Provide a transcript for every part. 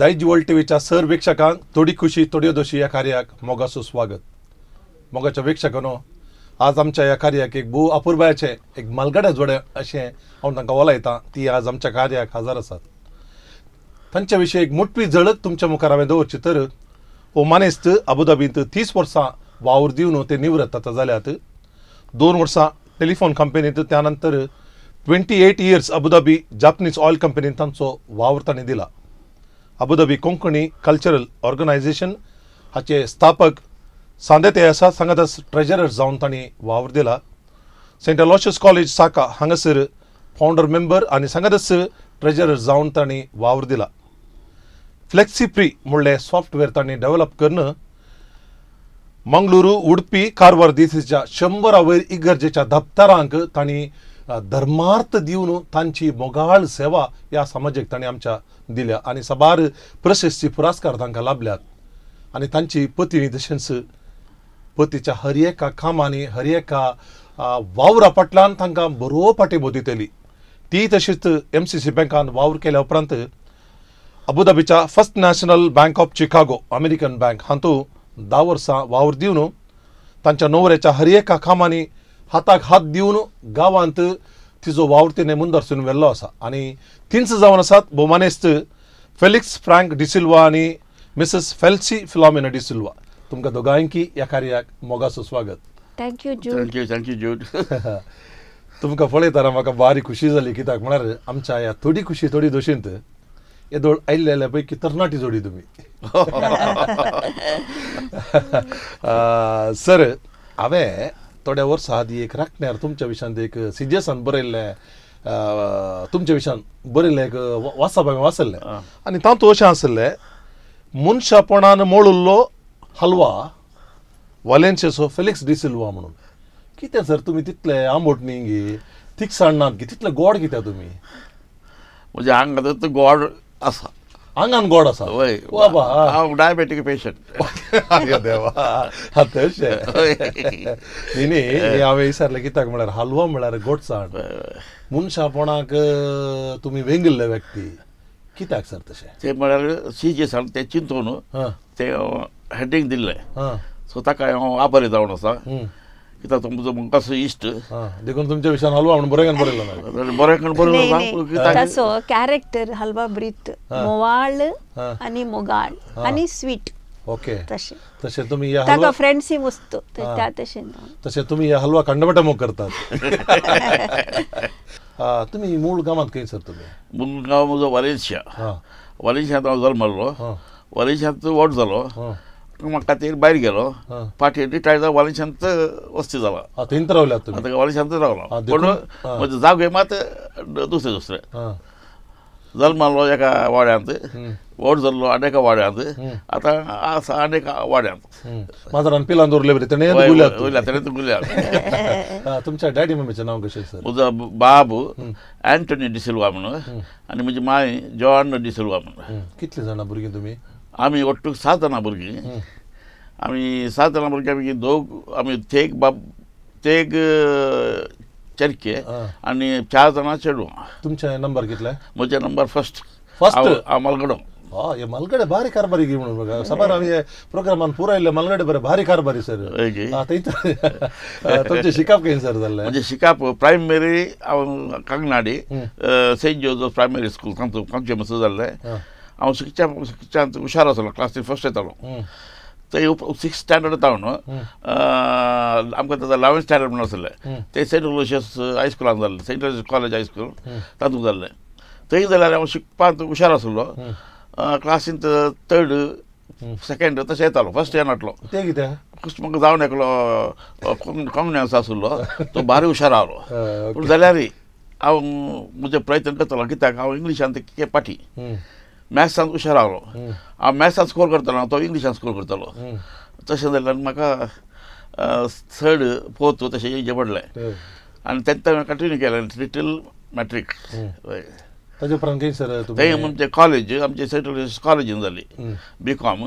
दायज वर्ल्ड टीव्हीच्या सर वीक्षकांक थोडी खुशी थोड्यो दोशी ह्या कार्याक मोगाचो स्वागत. मोगाच्या वीक्षकांनो आज आमच्या ह्या कार्याक एक भू अपुर्बायाचे एक मालगड्या जोडे अशें हांव तांकां वलयतां ती आज आमच्या कार्याक हजर आसात. तांच्या विशीं एक मोठी झळक तुमच्या मुखार हांवें दवरची तर ओमानेस्त अबुधाबींत तीस वर्सां वावर दिवन हो ते निवृत्त आतां जाल्यात. दोन वर्सां टेलिफोन कंपनींत त्यानंतर twenty eight years Abu Dhabi Japanese oil कंपनींत तांचो वावर तांणी दिला. अबुधाबी कोंकणी कल्चरल ऑर्गनायझेशन हाचे स्थापक सांदे ते आसा सांगात ट्रेजरर जावन तांणी वावर दिला सेंट अलोशियस कॉलेज साका हांगासर फावंडर मेंबर आनी सांगातच ट्रेजरर जावन तांणी वावर दिला फ्लेक्सी फ्री म्हणले सॉफ्टवेअर तांणी डेव्हलप करणं मंगळुरू उडपी कारवार दिसीच्या शंबरा वयर इगर्जेच्या दफ्तरांक तांणी धर्मार्थ दिवन तांची मोगाळ सेवा ह्या समाजाक ताणें आमच्या दिल्या. आनी सबार प्रशस्ती पुरस्कार तांकां लाभल्यात. आनी तांची पत्नी तशेंच पतीच्या हर एका कामांनी हर एका वावरा फाटल्यान तांकां बरो पाटी दितली. ती तशीच एम सी सी बँकान वावर केल्या उपरांत अबुधाबीच्या First National Bank of Chicago American bank हातूंत धा वर्सां वावर दिवन तांच्या न्हवऱ्याच्या हर एका कामांनी हाताक हात दिवन गांवांत तिजो वावर तिणें मुंदरसून व्हेल्लो आसा. आनी तिंच जावन आसात भोमानेस्त फेलिक्स फ्रँक डिसिल्वा आनी मिसेस फेल्सी फिलॉमिना डिसिल्वा तुमकां दोगांयकी ह्या कार्याक मोगाचो स्वागत. Thank you Jude thank you thank you Jude तुमकां पळयतना म्हाका बारी खुशी जाली कित्याक म्हळ्यार आमच्या ह्या थोडी खुशी थोडी दोशींत येदोळ आयिल्ल्या पैकी तरणाटी जोडी तुमी सर हांवें थोड्या वर्सां आदीं एक राखण्यार तुमच्या विशयान एक सिजसान बरयल्लें अं, तुमच्या विशयान बरयल्लें एक वाचप हांवें वाचल्लें. आनी तातूंत अशें आसलें मनशापणान मोळुल्लो हलवा वालेन्सियाचो फेलिक्स डिसिल्वा म्हणून. कितें सर तुमी तितले आंबट न्ही गे तिखसाण नात गे तितले गोड कित्याक तुमी म्हणजे आंगात गोड आसा वय बाबा हांव डायबेटीक पेशंट आगे देवा हा तशें न्ही न्ही हे हांवें विचारलें कित्याक म्हळ्यार हलवा म्हळ्यार गोडसाण मनशापणाक अं, तुमी वेंगिल्ले व्यक्ती कित्याक सर तशें ते म्हळ्यार सी जे सान ते चिंतून हां ते हेडींग दिल्लें हां सो ताका हांव आभारी जावन आसा कित्याक तुमचो इश्ट हां देखून तुमच्या विशयान हलवा म्हणून बरें बरयलो बरें तसो कॅरेक्टर हलवा ब्रीत मोवाळ. आणि मोगाळ. आणि स्वीट ओके. तशें तशें तुमी ताका हलवा फ्रेंड्सी हा. त्या तशें. तशें तुमी ह्या हलवा खंडमटा मोग करतात तुमी मूळ गांवांत खंय सर तुमी मुनगांव म्हजो वालेन्शिया हां. वालेन्शियांत हांव जल्मलो हां. वालेन्शियांत व्हड जालो खातीर भायर गेलो. रिटायर जावन वालेन्शियांत वस्ती तुमी आतां वालेन्शियांत हा, रावलो पूण. म्हजे जागे मात दुसरे दुसरे. जल्मालो एका वाड्यांत. व्हड जाल्लो आनी एका वाड्यांत. आतां आसा आनी एका वाड्यांत. माजरान पिलान दवरले बरे तेणें तरेन गुल्यात आ, तुमच्या डॅडी मम्मीचें नांव कशें सर? म्हजो बाब अँटनी डिसिल्वा म्हणून. आनी म्हजी माय जॉन डिसिल्वा म्हणून. कितलीं जाणां भुरगीं तुमी सात जाणां भुरगीं हं. आमी सात जाणां भुरगीं आमी दोग आमी तेग बाब तेग हां. आनी चार जाणां चेडूं तुमचे नंबर कितले म्हजे नंबर फर्स्ट First? हांव मलगडो हय हे मलगडे भारी कारभारी गी म्हणून बघा सबार आमी हे प्रोग्रामान पुरायले मलगडे बरे भारी कारभारी सर तुमचे शिकाप खंय सर जाल्ले म्हणजे शिकाप प्रायमरी हांव कांगनाडी हं. सेंट जोजफ प्रायमरी स्कूल कांगचे मसो जाल्ले हां. हांव शिकच्या शिक्षांत हुशार आसलो क्लासीक फर्स्ट येतालो हं. थंय सिक्स स्टँडर्ड येता न्हू आमकां ताका इलेवंथ स्टँडर्ड म्हणून आसलें हं. ते सेंट लोशियस हायस्कुलान जाल्लें सेंट लोशियस कॉलेज हायस्कूल हं. तातूंत जाल्लें थंय जाल्यार हांव शिकपाक हुशार आसलो हं. क्लासींत थर्ड हं. सेकंड तशें येतालो फर्स्ट येनाटलो ते कित्याक फस्ट म्हाका जावन एकलो कोंगण्यास आसलो तो भारी हुशार आहलो जाल्यारय हांव ते मॅथ्सांत स्कोर करतालो तो इंग्लिशान स्कोर करतालो. तशें जाल्यार म्हाका थर्ड फोर्थ तशें येवचें पडलें. आनी तेंत हांवें कंटिन्यू केलें लिटील मॅट्रीक ताजे उपरांत आमचें कॉलेज आमचे सेंट लोशियस कॉलेजीन जाली. B com.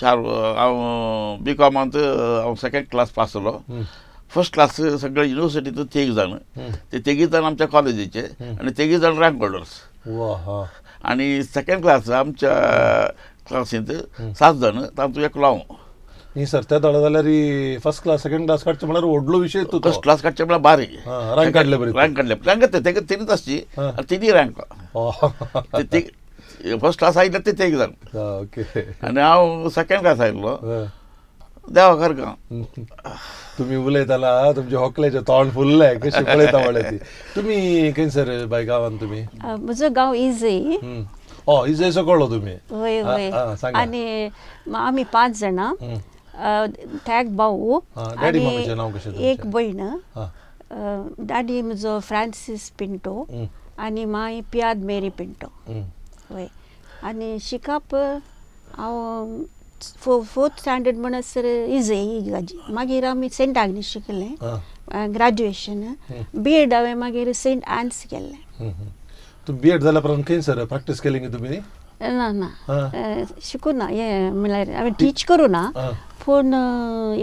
चार हांव बी कॉमांत हांव सेकंड क्लास पास जालो. फर्स्ट क्लास सगळे युनिवर्सिटींत तेग जाण. ते तेगी जाण आमच्या कॉलेजीचे. आनी तेगी जाण रँक होल्डर्स आणि सेकंड क्लास आमच्या क्लासींत सात जण तातूंत एकलो हांव न्ही सर त्या तळा जाल्यार फर्स्ट क्लास सेकंड क्लास काडचे म्हळ्यार व्हडलो विशय तू. फर्स्ट क्लास काडचे म्हळ्यार बारी rank काडले बरी. रँक काडले रँक ते तेका तिनूच आसची. आनी तिनी रँक फर्स्ट क्लास आयिल्ले ते ते जाण. ओके. आनी हांव सेकंड क्लास आयिल्लो देवा खरगांव तुम्ही उलयताना तुमचे होकलेचे तोंड फुल्ले कशे पळयता म्हळे ती तुम्ही खंयसर बाय गांवान तुम्ही अ, म्हजो गांव इजय हम्म. ओ इजयचो कळ्ळो तुम्ही वय हा, वय हा, सांगा. आणि म- आम्ही पाच जण. त्याग भाऊ हा? एक भयण हा डॅडी म्हजो फ्रांसीस पिंटो. आणि माय पियाद मेरी पिंटो. वय आणि शिकप हांव फोर्थ स्टँडर्ड म्हणसर इजय इगाजी मागीर आमी सेंट आग्नीस शिकलें हा. ग्रॅज्युएशन बी एड हांवें मागीर सेंट आन्स केलें हम्म, हम्म. तुम्ही बी एड जाल्या उपरांत खंयसर प्रॅक्टीस केली की तुम्ही ना ना शिकू ना हे म्हळ्यार हांवें टीच करूं ना. पूण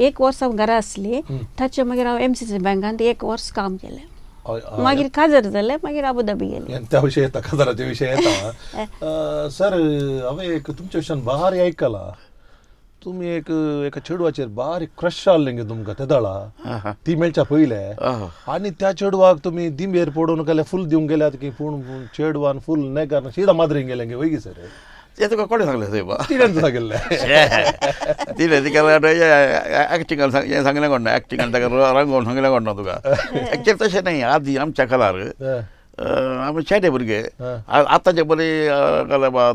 एक वर्स हांव घरा आसली. ताचे मागीर हांव एम सी सी बँकांत एक वर्स काम केलें. मागीर काजर जालें मागीर अबुधाबी गेलें त्या विषयी येता खजाराच्या विषयी येता सर हांवें एक तुमच्या विशयान भारी आयकला तुम्ही एक एका चेडवाचेर बारीक क्रश जाल्लें गे तुमकां ते दळा. ती मेळच्या पयले. आणि त्या चेडवाक तुम्ही दिंबेर पडून गेले फुल दिवंक गेल्यात की पूण चेडवान फुल नेकार शिदा माद्रीक गेले गे वैगी सर? ते तुका कोणें सांगलें थंय बा तिणें सांगिल्लें तिने तिका ऍक्टिंगान हें सांगलें कोण? ना ऍक्टिंगान ताका रंगोवन सांगलें कोण ना तुका? एक्चुअली तशें न्ही आदी आमच्या काळार हं. आमी चेडे भुरगे आतांचे बरे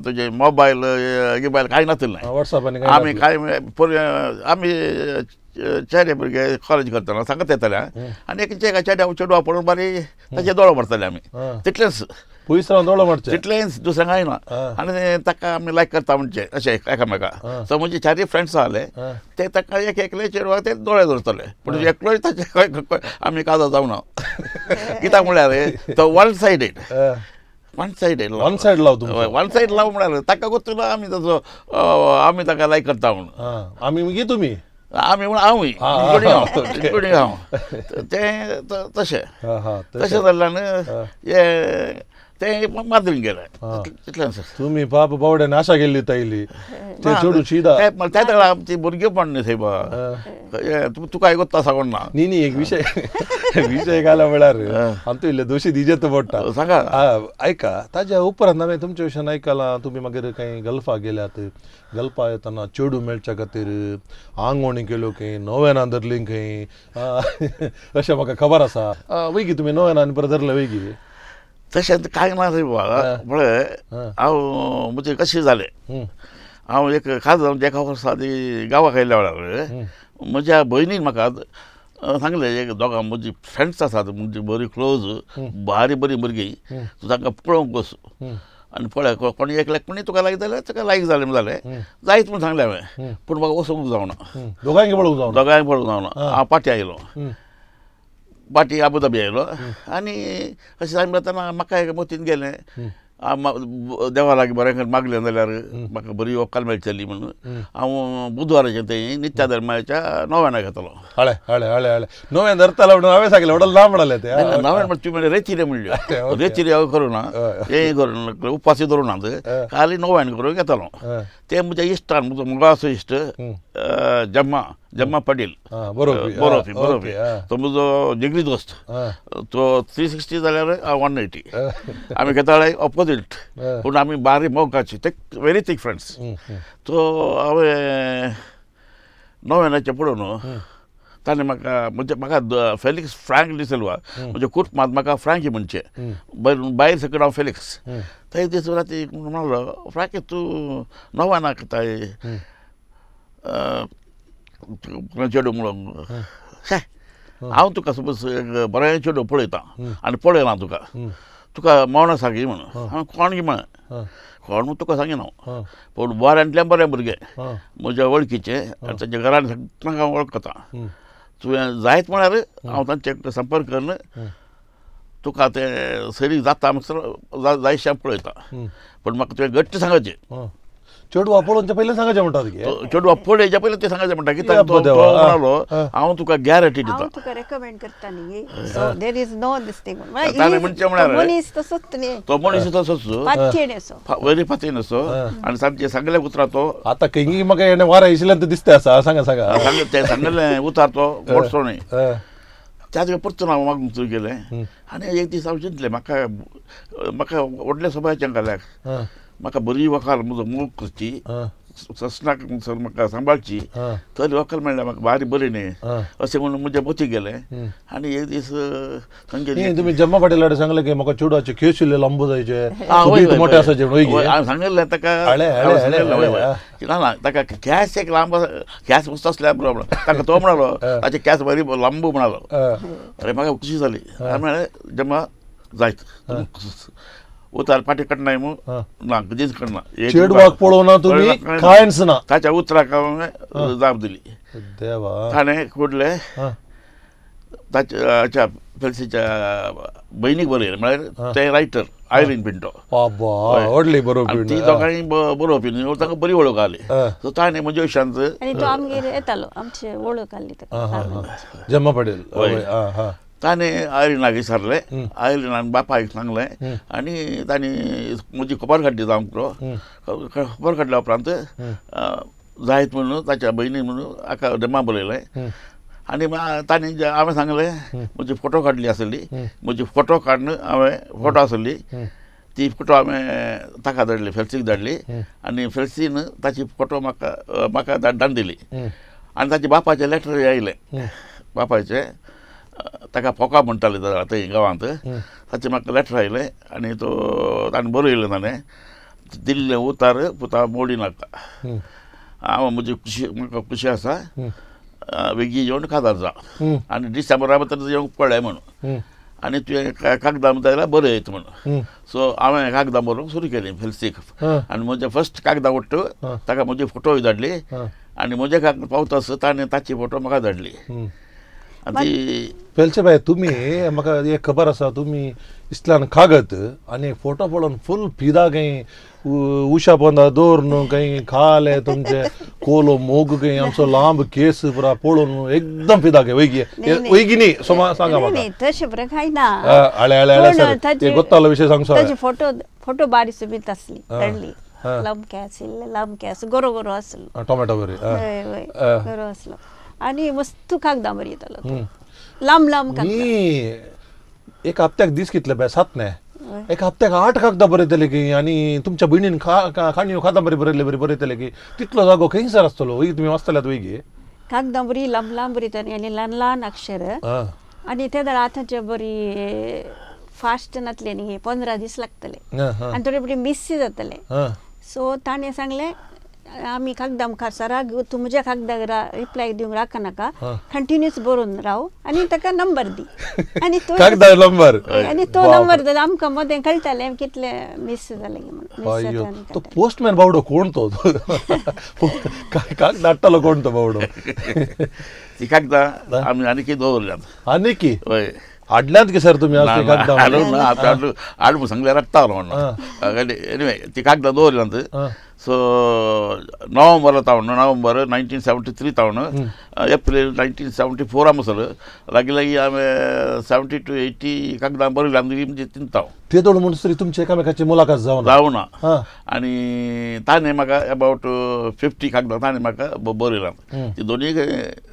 तुजे मोबायल गिबायल कांय नासलें व्हॉट्सॅपानी काय आमी नासलें. कांय पयलीं आमी चेडे भुरगे कॉलेज करतना सांगत येताले आनी एक चेका चेड्या चेडवा पळोवन बारी ताचे दोळो मारताले आमी. तितलेंच पयस रावन दोळो मारचे दुसरें कांय ना. आनी ताका आमी लायक करता म्हणजे अशें. एकामेकाक सो म्हजे चारय फ्रेंड्स आसले. ते ताका एक एकले चेडवाक ते दोळे धरतले पूण एकलोय ताचे आमी काजो जावना कित्याक म्हळ्यार तो one sided. One sided One side लाव. वन सायड लाव म्हळ्यार ताका गोतूना आमी ताचो अं, आमी ताका लायक करता म्हणून. हं. आमी मागीर तुमी आमी म्हण हांवूय इन्क्लुडींग हांव. इन्क्लुडींग हांव ते तशें तशें जाल्ल्यान हा. ते माद्रीन गेले. हा. तितलेंच तुम्ही बाप बावड्यान आशा केल्ली ताईली. ते चेडू शिदा. ते त्या तेळा आमची भुरगें पण न्ही थंय बा. हे, तु- तुका आयकोत्ता सांगून ना नी नी एक विषय. विषय घाला म्हळ्यार हा. आमचे इल्ले दोशी दिजेत पडटा सांगा. हा, ऐका ताज्या उपरांत हांवें तुमच्या विशयान आयकलां तुमी मागीर खंय गल्फा गेल्यात गल्फा येतना चेडू मेळच्या खातीर आंगवणी केल्यो खंय नव्यान धरलीं खंय अशें म्हाका खबर आसा वैगी तुमी नव्यान धरले वैगी. तशें तर कांय ना रे बा. म्हळ्यार हा. हांव म्हणजे कशें जालें हांव एक खास जावन एका वर्सा आदी गांवाक आयल्या वेळार म्हज्या भयणीन म्हाका सांगलें एक दोगां म्हजी फ्रेंड्स आसात म्हणजे बरी क्लोज बारी बरी भुरगीं तूं तांकां पळोवंक वच. आनी पळय को- कोणी एकल्याक कोणी तुका लायक जाल्यार ताका लायक जालें म्हण जालें जायत म्हूण सांगलें हांवें पूण म्हाका वचूंक जावना. दोगांयकी पळोवंक जावन दोगांय पळोवंक जावना हांव पाटी आयलो. हं. पाटी अबुधाबी आयलो आनी अशें जाय म्हणटाना म्हाका एक मतीन गेलें आ, मा- देवा लागीं बरें मागलें जाल्यार म्हाका बरी वकाल मेळटली म्हणून हांव बुधवाराचें थंय नित्या धर्माच्या नव्यान घेतलो हळे हळे हळे हळे नव्यान धरताले म्हणून हांवें सांगलें व्हडल ना म्हणले ते नव्यान म्हणजे तुमी म्हणलें रेचिरे म्हणल्यो ओके. रेचिरे हांव करूं ना हय. हे करूं उपासी धरूं ना हय. खाली नव्यान करून घेतलो हं. ते म्हज्या इश्टान म्हजो मुगाचो इश्ट हं. अ, जम्मा जम्मा पटेल हा, हा, ओके, हा. तो म्हजो जिगरी दोस्त हा. तो थ्री सिक्स्टी जाल्यार वन एटी हं. आमी घेताले ऑपोजीट हं. पूण आमी बारी मोगाची ते व्हेरी थिक फ्रेंड्स हं, हं. तो हांवें नव्यानाचे पळोवन ताणें म्हाका म्हणजे म्हाका फेलिक्स फ्रँक डिसिल्वा म्हणजे खूब मात म्हाका फ्रँकी म्हणचे. भायर सकयल हांव फेलिक्स हं. थंय दीस राती म्हणलो फ्रँकी तूं नव्यानाक ताय चेडू म्हणून शे हांव तुका सपोज बरें चेडू पळयतां आनी पळयना तुका तुका मेवना सांगी म्हणून हांव कोण गी म्हण. कोण म्हूण तुका सांगिना हांव. पूण बऱ्यांतल्यान बरें भुरगें. म्हज्या वळखीचे आनी ताच्या घरान सगळ्यांक हांव वळखता. तुवें जायत म्हळ्यार हांव तांचे संपर्क करून तुका तें सरी जाता जा- जायशें पळयता. पूण म्हाका तुवें घट्ट सांगचें हं. चेडवा पळोवनच्या पयलीं सांगायचें म्हणटात की. तो चेडवा पड हेच्या पयलीं ते सांगायचें म्हणटा की तो तो म्हणालो. हांव तुका गॅरंटी दिता तुका रेकमेंड करता न्ही so there is no this म्हणचें मनीस तसोच न्ही तो मनीस तसोच पाचशेण असो. वरी फातीन असो. आनी सांचे सांगले उतरा तो आतां खंयी म्हाका हेणें वारा येयशिल्ल्यान ते दिसता आसा सांगा सांगा. सांगले ते सांगले उतार तो मोडसोणी अ, त्याच परतून हांव मागूंक थंय गेलें. आनी एक दीस हांव चिंतलें म्हाका म्हाका व्हडल्या सभाच्या घाल्याक अ, म्हाका बरी वकाल म्हजो मोग करची ससनाक सर म्हाका सांबाळची तरी वकाल मेळ्ळें म्हाका भारी बरी न्ही. अशें म्हणून म्हज्या मती गेलें. आनी एक दीस सांगे तुमी जम्मा पाटीलाडे सांगले की म्हाका चेडवाचे केस आशिल्ले लांबू जायचे मोठे. आसाचे हांवें सांगलें ताका. ना ताका कॅस एक लांब कॅस मस्त असल्या प्रॉब्लम ताका तो म्हणालो ताचे कॅस बरी लांबू म्हणालो अरे म्हाका खुशी जाली हांवें म्हळें जमा जायत हा. ना ताच्या उतराक हांवें जाप दिली। देवा। ताणें कुडले हा, ताच्या हाच्या फेल्सीच्या भयणीक बरयलें म्हळ्यार ते रायटर आयरीन पिंटो. व्हडली बरोबर ती दोगांय बरोवपी न्ही ताका बरी वळख आली. सो ताणें म्हज्या विशयांत आनी तो आमगेर येतालो आमचे वळख. जम्मा पाटील वय. वय, हा, हा. ताणें आयरिनाक विचारलें आयरिनान बापायक सांगलें आनी तांणी म्हजी खबर काडली सामको खबर काडल्या उपरांत अ, जायत म्हणून ताच्या भयणी म्हणून हाका डेमा बरयलें आनी मा- तांणी जे- हांवें सांगलें म्हजी फोटो काडली आसली म्हजी फोटो काडून हांवें फोटो आसली ती फोटो हांवें ताका धाडली फेल्सीक धाडली आनी फेल्सीन ताची फोटो म्हाका अ, म्हाका धा- धाडून दिली आनी ताच्या बापाचें लेटर आयलें बापायचें अ, ताका फोका म्हणटाले ता- थंय गांवांत ताचें म्हाका लेटर आयलें आनी तो ताणें बरयलें ताणें दिल्लें उतार पुता मोडी नाका हं. हांव म्हजी खुशी म्हाका खुशी आसा बेगी येवन काजार जा हं. आनी डिसेंबरा भितर येवंक पडलें म्हणून हं. आनी तुवें कागदां जाल्यार बरय येत म्हणून हं. सो हांवें कागदां बरोवंक सुरू केली फेल्सीक हं. आनी म्हजे फस्ट कागदां हं. ताका म्हजी फोटोय धाडली हं. आनी म्हजे कागद पावतास ताणें ताची फोटो म्हाका धाडली हं. आनी पेलचे बाय तुम्ही म्हाका एक खबर आसा तुम्ही इस्लान कागद आनी फोटो पळोवन फुल फिदा काही उशा पोंदा दोर न्हू काही खाले तुमचे कोलो मोग काही आमचो लांब केस पुरा पळोवन एकदम फिदा गे वैगी. वैगी न्ही सोमा सांगा म्हाका तशें बरें काय ना आळे आळे आळे सर गोत्तालो विशय सांगसो ताचे फोटो फोटो बारीक बीत आसली. धाडली हा. लंबके आशिल्ले लंबके आस गोरो गोरो आसलो टोमॅटो बरी. गोरो आसलो आनी मस्त कागदां बरी येतालो. हं. लांब लांब मी एक हप्त्याक दीस कितले बाय सात ने वय. एक हप्त्याक आठ कागदां बरयतले की आनी तुमच्या भयणीन खा खाणयो कादंबरी बरयले बरी बरयतले की तितलो जागो खंयसर आसतलो वय तुम्ही वाचतल्यात वैगी कागदां बरी लांब लांब बरी येताली आनी ल्हान ल्हान अक्षर. आनी ते दर आतांचे बरी फास्ट नातले न्ही पंदरा दीस लागतले हा, हा. आनी थोडे बरी मिस जातले हा. सो ताणें सांगलें आमी कागदां मुखार सराक तूं म्हज्या कागदाक रिप्लाय दिवंक रावका नाका. कंटिन्यूस बरोवन राव आनी ताका नंबर दी? आनी तो कागदा नंबर आनी तो. नंबर दिलो आमकां मदें कळटालें कितले मिस जाले म्हणून तो. पोस्टमॅन बावडो कोण तो? काय काग धाडटालो कोण तो बावडो? ती कागदां आमी आनी कितें दवरल्यात आनी की हय. हाडल्यात की सर तुम्ही कागदां हाडून हाडून सांगल्यार म्हणून एनिवे ती कागदां दवरल्यात हा. ಸೊ ನವಂಬರ್ ತಗೊಂಡು ನವಂಬರ್ ನೈನ್ಟೀನ್ ಸೆವೆಂಟಿ ತ್ರೀ ತಗೊಂಡು ಏಪ್ರಿಲ್ ನೈನ್ಟೀನ್ ಸೆವೆಂಟಿ ಫೋರ್ ಆಮಸಲು लागी लागी आमी सेवेंटी टू एटी कागदां बरयली आमी म्हणजे तिनताव ते दोन म्हणून तरी तुमची एकामेकाची मुलाखत जावन जावना हा आनी ताणें म्हाका अबावट फिफ्टी कागदां ताणें म्हाका ब- बरयलां हं. ती दोनी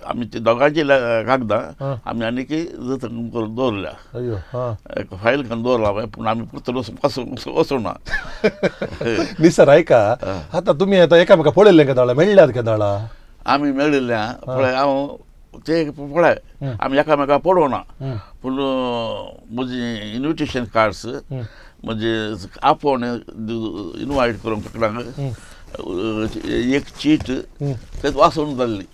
आमी ती दोगांची कागदां हं. आमी आनीक जतन करून दवरल्या अय्यो हा एक फायल करून दवरला हांवें पूण आमी पुरतो वचूंक वचूना न्ही सर ऐका आता तुम्ही आता एकामेका पळयल्ले केदाळा मेळ्ळ्यात केदाळा आमी मेळिल्ल्या. पळय हांव ते पळय आमी एकामेका पडोवना हं. पूण म्हजी इन्विटेशन कार्ड्स म्हणजे आपोवन इनवायट करूंक काकडांक एक चीट तेच वाचून जाल्ली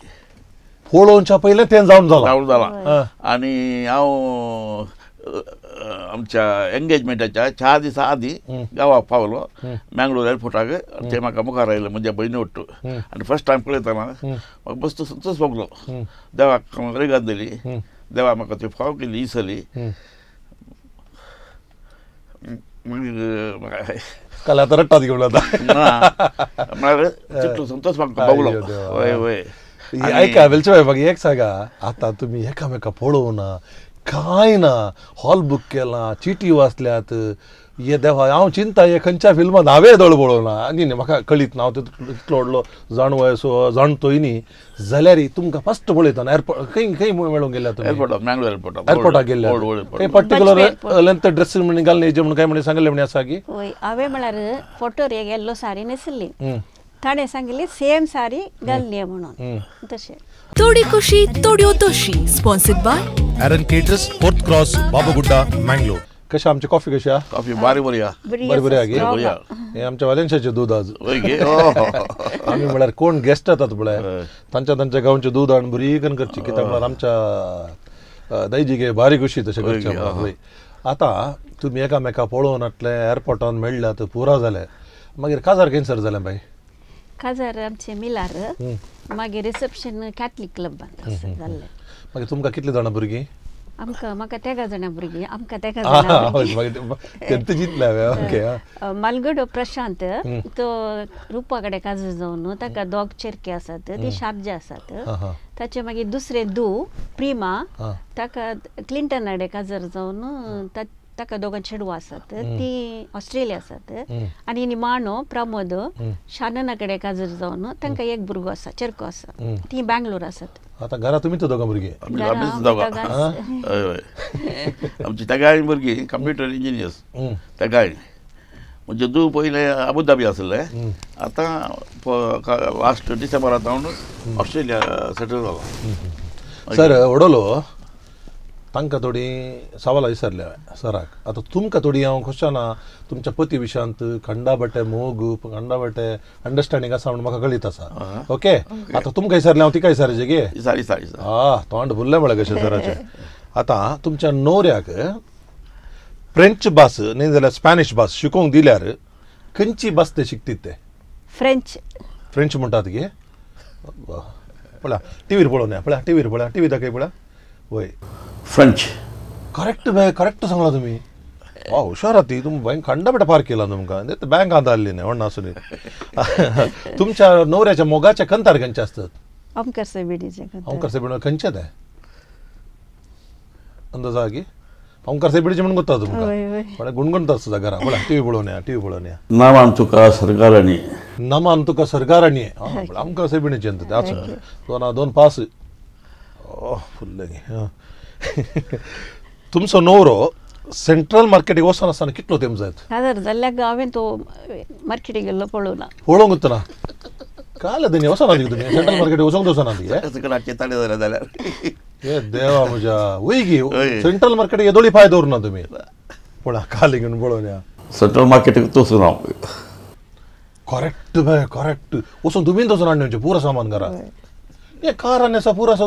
पळोवच्या पयलें तें जावन जालां जावन जाला हा. आनी हांव आमच्या एंगेजमेंटाच्या चार दिसा आदीं गांवाक पावलो मँगलोर एअरपोर्टाक ते म्हाका मुखार आयले म्हज्या भयणी वट्ट आनी फर्स्ट टायम पळयतना म्हाका मस्त संतोश भोगलो देवाक रेगाद दिली देवा म्हाका ती फाव केली ही सली हं. मागीर म्हाका काल आता रट्टात घेऊन आता ना म्हणाले चिठ्ठू संतोष म्हाका अय्यो बघलो देवा. वय वय हे ऐका वेलचे बघ एक सांगा आता तुम्ही एकामेका पळोव ना काय ना हॉल बुक केला चिटी वाचल्यात. ये देवा हांव चिंता हे खंयच्या फिल्मात हांवें दळबळो ना. आनी न्ही म्हाका कळीत ना हांव तितलो इतलो व्हडलो जाणवय सो जाणतोय न्ही. जाल्यार तुमकां फस्ट पळयतना एअरपोर्ट खंय खंय मेळूंक गेल्या तुमी एअरपोर्टार मँगलोर एअरपोर्टार एअरपोर्टाक काही एअरपोर्ट. पर्टिक्युलर. लेंथ ड्रेसींग म्हणून घालून येजे म्हणून काय म्हणून सांगले म्हणे आसा की? वय हांवें म्हळ्यार फोटोर एक येल्लो साडी न्हेसली हम्म, ताणें सांगिल्ली सेम साडी घालली म्हणून. तशें थोडी खुशी तोड्यो Doshi sponsored by Aaron Caters Fourth Cross Babugudda Mangalore कशें आमची कॉफी कशी आहा कॉफी बारी बरी हा बरी बरी बरी आसा, आहा. गे? strong बरी आहा. आहा. हे आमच्या वाल्यांशाचें दूध आज. आम्ही म्हळ्यार कोण गेस्ट येतात म्हळ्यार हय. तांच्या तांच्या गांवचे दूध हाडून बरी कन करची. कित्याक म्हळ्यार आमच्या दैजिगे भारी खुशी तशें हय करचें हा. वय आतां तुमी एकामेका पळोवन आटले एअरपोर्टान मेळ्ळ्यात पुरा जाले मागीर काजार कॅन्सर जालें बाय काजार आमचे मिलार. मागीर रिसेप्शन कॅथलीक क्लबान तसं जाल्लें मागीर तुमकां कितलीं जाणां भुरगीं? आमकां म्हाका तेगा जाणां भुरगीं आमकां तेगा जाणां मालगडो प्रशांत तो रुपा कडेन काजू जावन ताका दोग चेरके आसात ती शार्जा आसात. ताचे मागीर दुसरे दू प्रिमा. ताका क्लिंटन हाडे काजर जावन ता- ताका दोगां चेडवां आसात ती ऑस्ट्रेलिया आसात. आनी निमाणो प्रमोद. शानना कडेन काजर जावन तांकां एक भुरगो आसा चेरको आसा. ती बँगलोर आसात आतां घरा तुमी दोगां भुरगीं? आमीच आमकां दोगां घास- हय हय. आमची त्या गाय भुरगीं कंप्युटर इंजिनियर्स हम्म. त्या गाय म्हणजे दू पयले अबुधाबी आसले. आतां लास्ट डिसेंबरांत हांव ऑस्ट्रेलिया सेटल जालो सर वडलो तांकां थोडी सवालां विचारल्या सराक आतां तुमकां थोडी हांव क्वेश्चनां तुमच्या पती विशयांत खंडा बटे मोग खंडा बटे अंडरस्टँडींग आसा म्हणून म्हाका कळीत आसा आहा. ओके आतां तुमकां विचारलें हांव तिका विचारचें गे आ तोंड भुरलें म्हळ्यार कशें सराचें आतां तुमच्या न्हवऱ्याक फ्रेंच भास न्ही जाल्यार स्पॅनिश भास शिकोवंक दिल्यार खंयची भास ते शिकतीत ते फ्रेंच फ्रेंच म्हणटात गे पळया टीव्हीर पळोवन या पळया टीव्हीर पळया टीव्ही दाखय पळया वय फ्रेंच करेक्ट बॅ करेक्ट सांगला तुम्ही वा हुशार आहा ती तुम्ही बँक खंडा बेटा पार केला तुमकां नाही तर बँक आतां आसली न्ही व्हडना आसूं न्ही तुमच्या न्हवऱ्याच्या मोगाचे कंतार खंयचे असतात अमकर सेबिडीचे ओंकार सेबिड खंयचे ते अंदाज आहा की ओंकार सेबिडीचे म्हणून गोत्ता तुमकां वय वय पण गुणगुणता सुद्धा घरा पळया टीव्ही पळोवन या टीव्ही पळोवन या नांवान तुका सरकारांनी नमान तुका सरकारांनी आमकां सेबिणीचे अंत ते आसूं दोन दोन पास ओ फुल्ले गे हा. तुमचो न्हवरो सेंट्रल मार्केटीक वचून आसतना कितलो तेंप जायत काजार जाल्ल्याक हांवें तो मार्केटीक गेल्लो पळोवना पळोवंक वचना काय तेणी वचना ती तुमी सेंट्रल मार्केटीक वचोंक वचना ती हे? सकलाचे ताळे जाले जाल्यार हे देवा म्हज्या वय गी हय. सेंट्रल मार्केटीक येदोळी पांय दवरना तुमी पळा काली घेवन पळोवन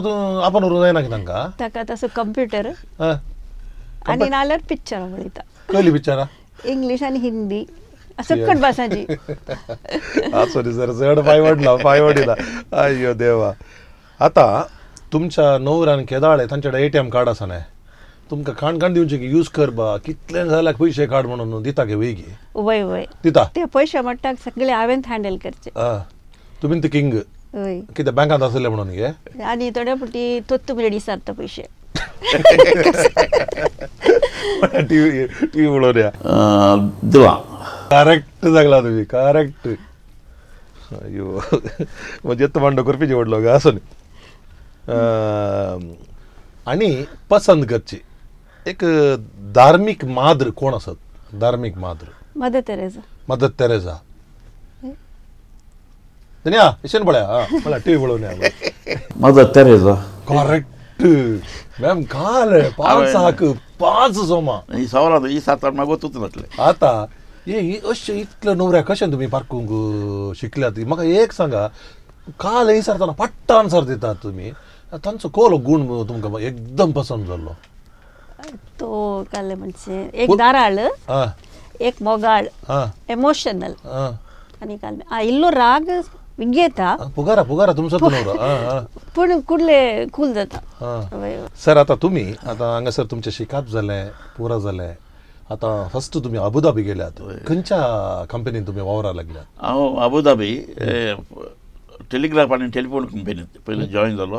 तूं आपण व्हरूंक जायना की तांकां ताका तसो कंप्युटर हा? आनी नाल्यार पिक्चरां पळयता कळली बिचारा इंग्लीश आनी हिंदी सकट असं न्ही सर चड पांय वडला पांय वडिला अय्यो देवा आतां तुमच्या न्हवऱ्यान केदाळे तांचे कडेन एटीएम कार्ड आसा न्हय तुमकां खाण खाण दिवचे की यूज कर बा कितले जाल्यार पयशे काड म्हणून दिता गे वेगी वय वय दिता ते पयशे म्हणटा सगळे हांवें हँडल करचे तुमी ते किंग वय कितें बँकांत आसले म्हणून गे आनी थोड्या फावटी तोत्तू रेडी सारता पयशे टीव्ही टीव्ही पळोवन या दिलां करेक्ट सांगला तुम्ही करेक्ट अयो म्हणजे तो मांडो करपीचे व्हडलो गे असो न्ही अं, आणि पसंत करची एक धार्मीक माद्र कोण असत धार्मीक माद्र मदर तेरेजा मदत तेरेजा हा टीव्ही पळोवन या मदर तेरेजा करेक्ट मॅम काल पाच हाक पाच सोमा ही सवाल ही सात आठ म्हाका वतूच नासले. आता हे ही अशें इतले न्हवऱ्या कशें तुमी पारकूंक अं, शिकल्यात म्हाका एक सांगा काल हे सरतना पट्टा आन्सर दितात तुमी तांचो कोलो गुण तुमकां एकदम पसंद जाल्लो तो काले म्हणजे एक दाराळ एक मोगाळ आं एमोशनल आं आनी काल आ इल्लो राग विगेता आं, पुगारा पुगारा तुमचो पूण कुडले कूल जाता. सर आता तुम्ही आता हांगासर तुमचें शिकाप जालें पुरो जालें आता फर्स्ट तुम्ही अबुधाबी गेल्यात खंयच्या कंपनीन तुम्ही वावरा लागल्यात हांव अबुधाबी टेलिग्राफ आनी टेलिफोन कंपनींत पयलीं जॉयन जालो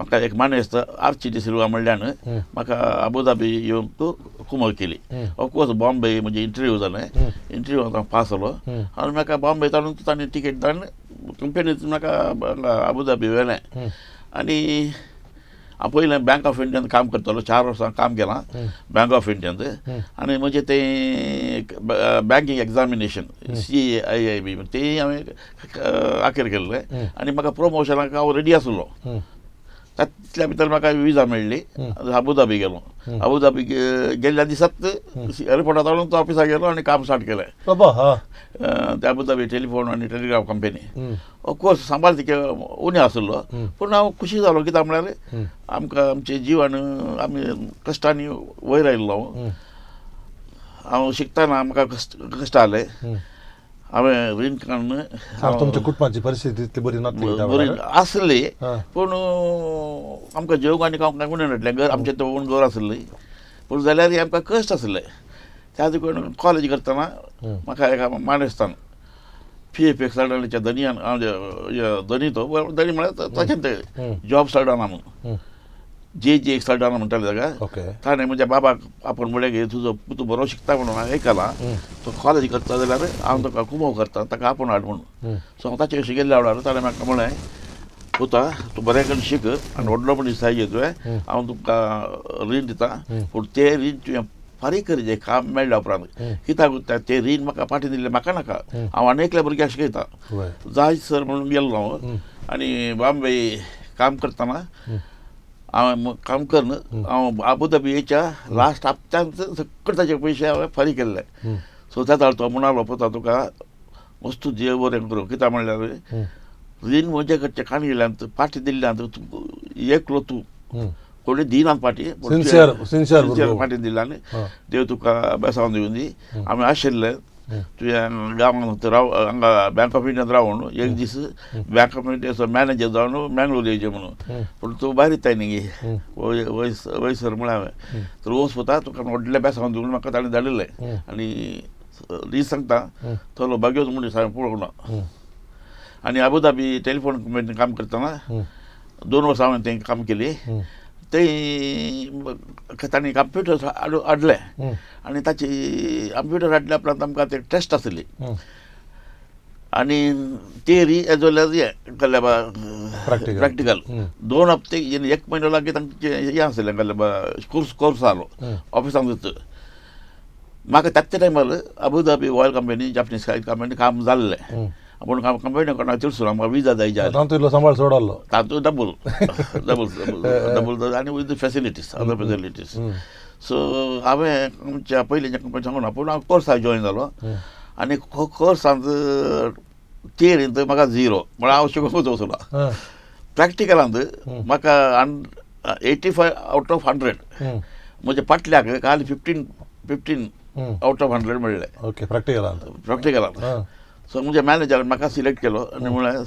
म्हाका एक माने आसता आर्ची डी सिल्वा म्हणल्यान म्हाका अबुधाबी येवंक कुमक केली. ऑफकोर्स बॉम्बे म्हणजे इंटरव्यू जालें इंटरव्यू हांव पास जालो आनी म्हाका बॉम्बे ताणून ताणें टिकेट धाडून कंपनींत म्हाका हांगा अबुधाबी व्हेलें आनी हांव पयलें बँक ऑफ इंडियान काम करतालो चार वर्सां काम केलां. बँक ऑफ इंडियान आनी म्हजें तें banking examination C I I B तें हांवें आखेर केल्लें आनी म्हाका प्रमोशनाक हांव रेडी आसलो तातल्या भितर म्हाका विजा मेळ्ळी अबुधाबी गेलो. अबुधाबी गेल्ल्या दिसात एअरपोर्टार हाडून तो ऑफिसाक गेलो आनी काम स्टार्ट केलें. बाबा हा. अ, ते अबुधाबी टेलिफोन आनी टेलिग्राफ कंपनी ऑफकोर्स सांबाळ तिके उणें आसलो पूण हांव खुशी जालो कित्याक म्हळ्यार आमकां आमचे जिवन आमी कश्टांनी वयर आयिल्लो हांव शिकताना आमकां कश्ट कश्ट जाले हांवें रीण काडून हा, तुमच्या कुटुंबाची परिस्थिती तितली बरी नासली बरी. आसली. पूण आमकां जेवंक आनी खावंक कांय नासलें घर आमचें तो ओन घर आसली पूण जाल्यार आमकां कश्ट आसले त्या देखून कॉलेज करतना म्हाका एका मानेस्तान पी एफ एक्स धनयान धनी तो धनी म्हळ्यार तशें ते जॉब सायडाना म्हणून जे जे एक सायडाना म्हणटाले ताका ओके. ताणें म्हज्या बाबाक आपूण म्हळें की तुजो तूं बरो शिकता म्हणून हांवें आयकलां तो कॉलेज करता जाल्यार हांव तुका कुमो करता ताका आपूण हाड म्हणून. सो हांव ताचे अशें गेल्ल्या वाडा ताणें म्हाका म्हळें पुता तूं बरें करून शिक आनी व्हडलो मनीस जाय तुवें हांव तुमकां रीण दिता. पूण तें रीण तुवें फारीक करी काम मेळ्ळ्या उपरांत कित्याक ते- तें रीण म्हाका फाटी दिल्लें म्हाका नाका. हांव आनी एकल्या भुरग्याक शिकयता जाय सर म्हणून गेल्लो हांव आनी बॉम्बे काम करतना काम करन हांव अबुधाबीच्या लास्ट हप्त्यान सकट ताचे पयशे हांवें फारीक केल्ले. सो त्या तो म्हणालो पुता तुका वस्तू देव बरें करूं कित्याक म्हणल्यार रीण म्हजे कडचे काणयल्यांत पाटी दिल्ल्यांत तूं एकलो तूं. कोणी दिनात पाटी पूण Sincere- तुवें- sincere sincere भुरगो. पाटी दिल्ली आनी हा. देव तुका बेसावन दिवन दी. आमी आशिल्ले बँक ऑफ इंडियान रावून एक दीस बँक ऑफ इंडियाचो मॅनेजर जावन मँगलोर येवचें म्हणून पूण तूं न्ही वय वयस वयसर म्हळ्यार हांवें तर वच वता तुका व्हडले बेसावन दिवन म्हाका ताणें धाडिल्लें आनी रीस सांगता तो बाग्योच मनीस हांवें पळोवना आनी अबुधाबी टेलिफोन कंपनीन काम करतना दोन वर्सां हांवें थंय काम केली ते तांणी कंप्युटर हाडले आनी ताची कंप्युटर हाडल्या उपरांत आमकां ते टेस्ट आसली आनी थियरी एज वेल एज हें. प्रॅक्टिकल दोन हप्ते एक म्हयनो लागीं तांचे हें आसलें कोर्स कोर्स आलो. ऑफिसान वच म्हाका त्याच टायमार Abu Dhabi oil company Japanese company काम जाल्लें पूण कंपनी कोणा तिडसून आमकां विजा जाय जाय तातूंत इल्लो सांबाळ सोडलो तातूंत डबल डबल डबल आनी with facilities other facilities so हांवें पयलींच्या कंपनी सांगून पूण हांव कोर्साक जॉयन जालो आनी कोर्सांत थियरींत म्हाका झिरो म्हळ्यार हांव शिकोवंकच वचना प्रॅक्टिकलांत म्हाका eighty five out of hundred म्हज्या फाटल्याक काल fifteen fifteen out of hundred मेळ्ळे ओके प्रॅक्टिकलांत प्रॅक्टिकलांत सो म्हणजे मॅनेजरान म्हाका सिलेक्ट केलो आनी म्हळ्यार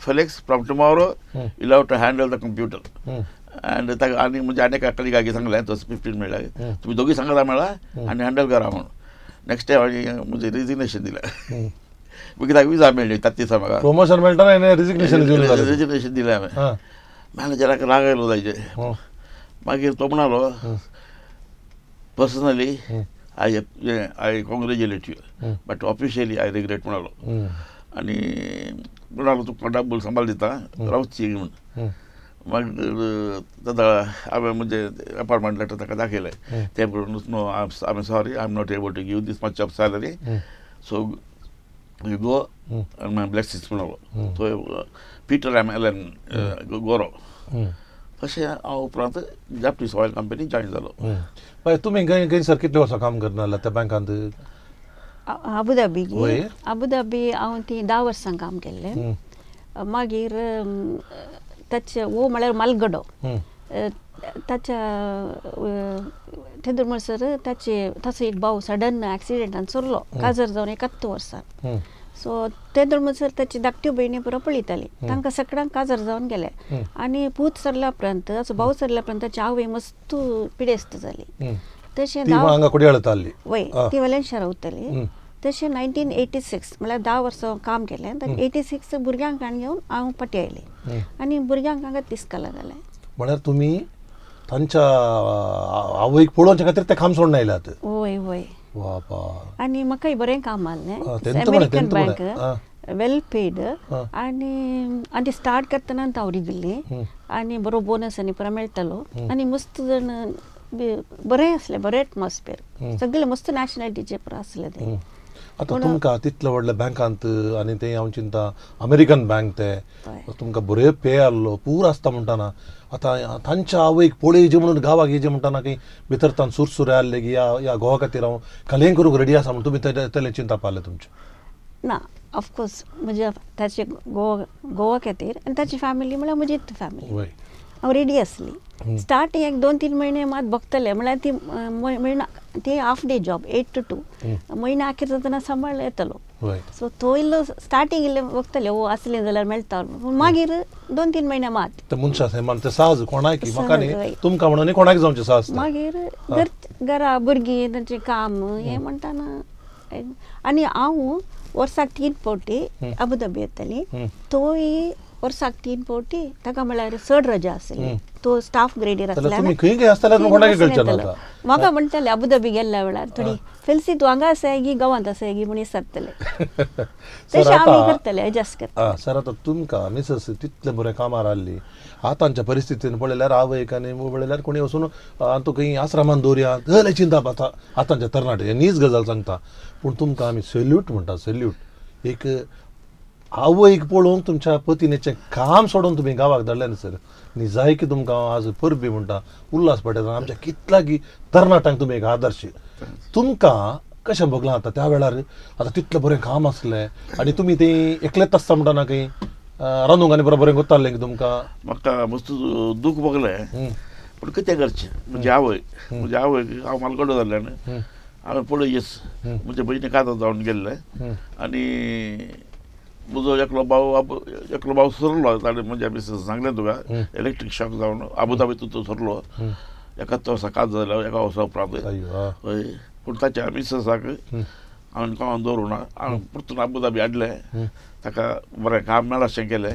Felix from tomorrow you have to handle the computer and ताका आनी म्हणजे आनी एका कलिगाकी सांगलें तसं फिफ्टीन मेळ्ळ्या तुमी दोगी सांगता म्हळ्यार आनी हँडल करा म्हणून नेक्स्ट डे हांवें म्हणजे रिजिग्नेशन दिलें कित्याक विजा मेळ्ळी ताच दिसा म्हाका प्रमोशन मेळटा रिजिग्नेशन रिजिग्नेशन दिलें हांवें हा. मॅनेजराक राग आयलो हो. मागीर तो म्हणालो personally I I congratulate you but officially I regret म्हणालो हम्म. आनी म्हणालो तुका डबल सांबाळ दिता रावची म्हूण हम्म. मागीर दादा हांवें म्हणजे अपार्टमेंट लेटर ताका दाखयलें ते करून no I am sorry I am not able to give this much of salary so you go आनी माय ब्लॅसिस म्हणालो तशें हांव उपरांत जापनीज ऑयल कंपनी जॉयन जालो तुमी खंय खंयसर कितले वर्सां काम करना त्या बँकांत अबुधाबी वय? अबुधाबी हांव ती धा वर्सां काम केल्लें मागीर ताचे वो म्हळ्यार मालगडो ताच्या थंय म्हणसर ताचे ताचो एक भाव सडन एक्सिडेंटान चोरलो काजर जावन एकात्तर वर्सां हम्म. सो ते म्हणसर ताची धाकट्यो भयणी पुरो पळयताली तांकां सगळ्यांक काजर जावन गेले. आनी पूत सरल्या उपरांत ताचो भाव सरल्या उपरांत ताची आवय मस्त पिडेस्त जाली. तशें वय. ती वेलेंशा रावतली हं. तशें नायन्टीन एटी सिक्स म्हळ्यार धा वर्सां काम केलें. तर एटी सिक्स भुरग्यांक हाडून घेवन हांव पटी आयलें आनी भुरग्यांक हांगा तिस्का लागलें म्हळ्यार तुमी तांच्या आवयक पळोवच्या खातीर ते काम सोडून आयल्यात वय वय बापा आनी म्हाकाय बरें काम आ, आसलें तेंत म्हणे, अमेरिकन. बँक. वेल पेड आ. आनी आनी स्टार्ट करतना हांव गेल्ली आनी बरो बोनस आनी पुरो मेळटालो आनी मस्त जाण बरें आसलें बरें एटमॉस्फियर सगळे मस्त नॅशनॅलिटीचे पुरो आसले ते. आतां तुमकां तितले व्हडल्या बँकांत आनी ते हांव चिंता अमेरिकन बँक ते. तुमकां बरे पे आसलो पूर आसता म्हणटाना. आतां तांच्या आवयक पळयचे म्हणून गांवाक येचे म्हणटाना की भितर तान सुरसुरे आसले की या या घोवा खातीर हांव कलें करूंक रेडी आसा म्हण तुमी तेले चिंता पावले तुमचे ना ऑफकोर्स म्हज्या ताचे गोवा गोवा खातीर आनी ताची फॅमिली म्हळ्यार म्हजी फॅमिली हांव रेडी आसली स्टार्टींग एक दोन तीन महिने मात बघतले म्हळ्यार ती म्हयना ती half day job eight to two म्हयना अखेर जातना सांबाळ येतलो. सो तो इल्लो स्टार्टींग इल्ले बघतले ओ आसलें जाल्यार मेळटा पूण मागीर दोन तीन महिने मात. ते मनशा साज कोणाक म्हाका. न्ही तुमकां म्हणून कोणाक जावचें साज. मागीर घर घरा भुरगीं तांचें काम हें म्हणटाना आनी हांव वर्साक तीन फावटी अबुधाबी येताली. हं. तोय वर्साक तीन फावटी ताका म्हळ्यार चड तुमी खंय खंय आसताल्यार तीन कोणाक वर्सां कळचें येतलो. नाका म्हाका म्हणटाले अबुधाबी गेल्ल्या वेळार थोडी फेल्सी तूं हांगा आसाय गी गांवांत आसाय गी म्हण विचारतले सर तशें आमी आतां करतले एडजस्ट करतले. आ, सर आतां तुमकां मिसस तितले बरे कामार आसली आतांच्या परिस्थितीन पळयल्यार आवयक आनी पळयल्यार कोणी वचून आ, तूं खंय आश्रमान दवरया जाल्यार चिंता पाता. आतांच्या तरणाटे नीज गजाल सांगता. पूण तुमकां आमी सल्यूट म्हणटा सल्यूट. एक आवयक पळोवंक तुमच्या पतीनेचें काम सोडून तुमी गांवाक धाडले न्ही सर. न्ही जाय की तुमकां आज परबी म्हणटा उल्हास पटेल आमच्या कितल्या की तरणाट्यांक तुमी एक आदर्श. तुमकां कशें भोगलां आतां? त्या वेळार आतां तितलें बरें काम आसलें आनी तुमी तें एकलेच आसता म्हणटाना खंय अं, रांदूंक आनी बरोबर बरें कोत्तालें की तुमकां? म्हाका मस्त दूख भोगलें. पूण कितें करचें? म्हणजे आवय. म्हणजे आवय हांव मालगडो जाल्ल्यान हांवें पळय येस म्हणजे बहिणी कांतो जावन गेल्ले. आनी म्हजो एकलो भाव आब- एकलो भाव सरलो ताणें म्हणजे मिसेस सांगलें तुका. इलेक्ट्रीक शॉक जावन आबुधाबीतून तो सरलो. एकाच वर्सा काज जालो एका उपरांत अय्यो आ. हय. पूण ताच्या मिसेसाक हांवें कोणाक दवरूं ना हांवें परतून आबुधाबी हाडलें ताका बरें काम मेळाशें केलें.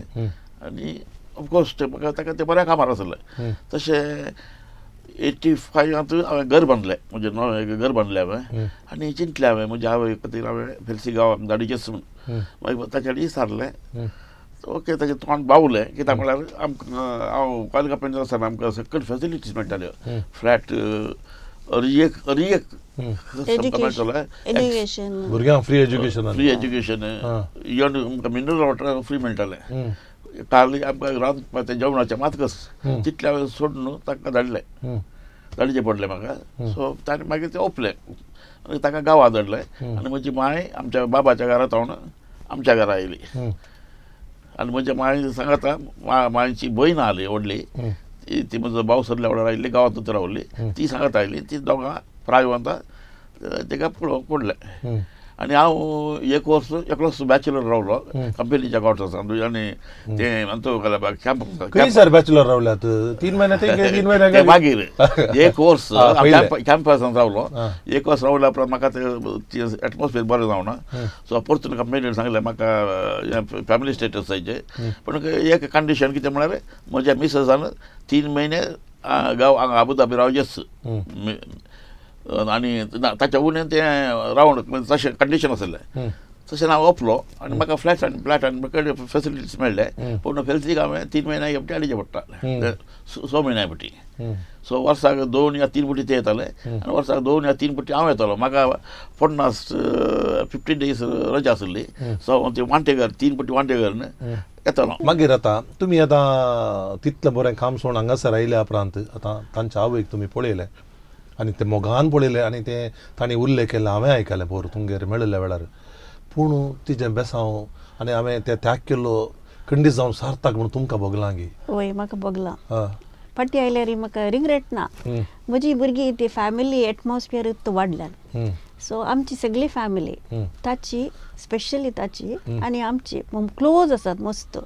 आनी ऑफकोर्स ते म्हाका ताका ते बऱ्या कामार आसलें तशें एटी फायवांत हांवें घर बांदलें म्हणजे नवो एक घर बांदलें हांवें आनी चिंतलें हांवें म्हज्या आवय खातीर हांवें फेलसी गांवाक धाडीचेंच म्हूण मागीर ताच्या कडेन विचारलें ओके ताचें तोंड बावलें कित्याक म्हळ्यार आमकां हांव कॉलेज पेंटर आसतना आमकां सकट फॅसिलिटीज मेळटाल्यो फ्लॅट अरियेक अरियेक भुरग्यांक free education free education. Even आमकां मिनरल वॉटर फ्री मेळटालें काल आमकां रांद तें जेवणाचें मातकस तितले हांवें सोडून ताका धाडलें धाडचें पडलें म्हाका सो ताणें मागीर तें ओपलें आनी ताका गांवां धाडलें आनी म्हजी माय आमच्या बाबाच्या घरा रावन आमच्या घरा आयली आनी म्हज्या माय सांगता मा मायची भयण आली व्हडली ती ती म्हजो भाव सरल्या वांगडा आयिल्ली गांवांतूच रावली ती सांगत आयली ती दोगां प्रायवांता तेका पळोवंक पडलें आनी हांव एक वर्स एकलोच बॅचलर रावलो कंपनीच्या क्वॉर्टर्सांत आनी तें तो कॅम्प सर बॅचलर रावल्यात तीन महिने ते तीन ते महिने मागीर एक वर्स. कॅम्पसांत रावलो. एक वर्स रावल्या उपरांत म्हाका ते एटमॉस्फियर बरें जावना सो परतून कंपनीन सांगलें म्हाका फॅमिली स्टेटस जायचे पूण एक कंडिशन कितें म्हळ्यार म्हज्या मिसेसान तीन म्हयने गांव हांगा आबुधाबी रावचेच आनी ना, ताच्या उणें तें रावंड तशें कंडिशन आसलें तशें हांव ओपलो आनी म्हाका फ्लॅट आनी फ्लॅट आनी म्हाका फॅसिलिटीज मेळ्ळे पूण फेल्सीक हांवें तीन म्हयन्या हेपटी हाडचे पडटा स- स म्हयन्या हेपटी सो वर्साक दोन या तीन पुटी ते येताले आनी वर्साक दोन या तीन पुटी हांव येतालो म्हाका पन्नास फिफ्टीन डेज रजा आसली सो ते वांटेकर तीन पुटी वांटेकर येतालो मागीर आतां तुमी आतां तितलें बरें काम सोडून हांगासर आयल्या उपरांत आतां तांच्या आवयक तुमी पळयलें आनी ते मोगान पळयलें आनी ते तांणी उल्लेख केले हांवें आयकलें पोर तुमगेर मेळिल्ल्या वेळार. पूण तिजें बेसांव आनी हांवें ते त्याग केल्लो खंडीत जावन सार्थक म्हूण तुमकां भोगलां गी वय म्हाका बगलां हय फाटी आयल्यार म्हाका रिग्रेट ना. म्हजी भुरगीं ती फॅमिली एटमॉस्फियर वाडल्यान. सो आमची सगळी फॅमिली. ताची स्पेशली ताची आनी आमची क्लोज आसात मस्त.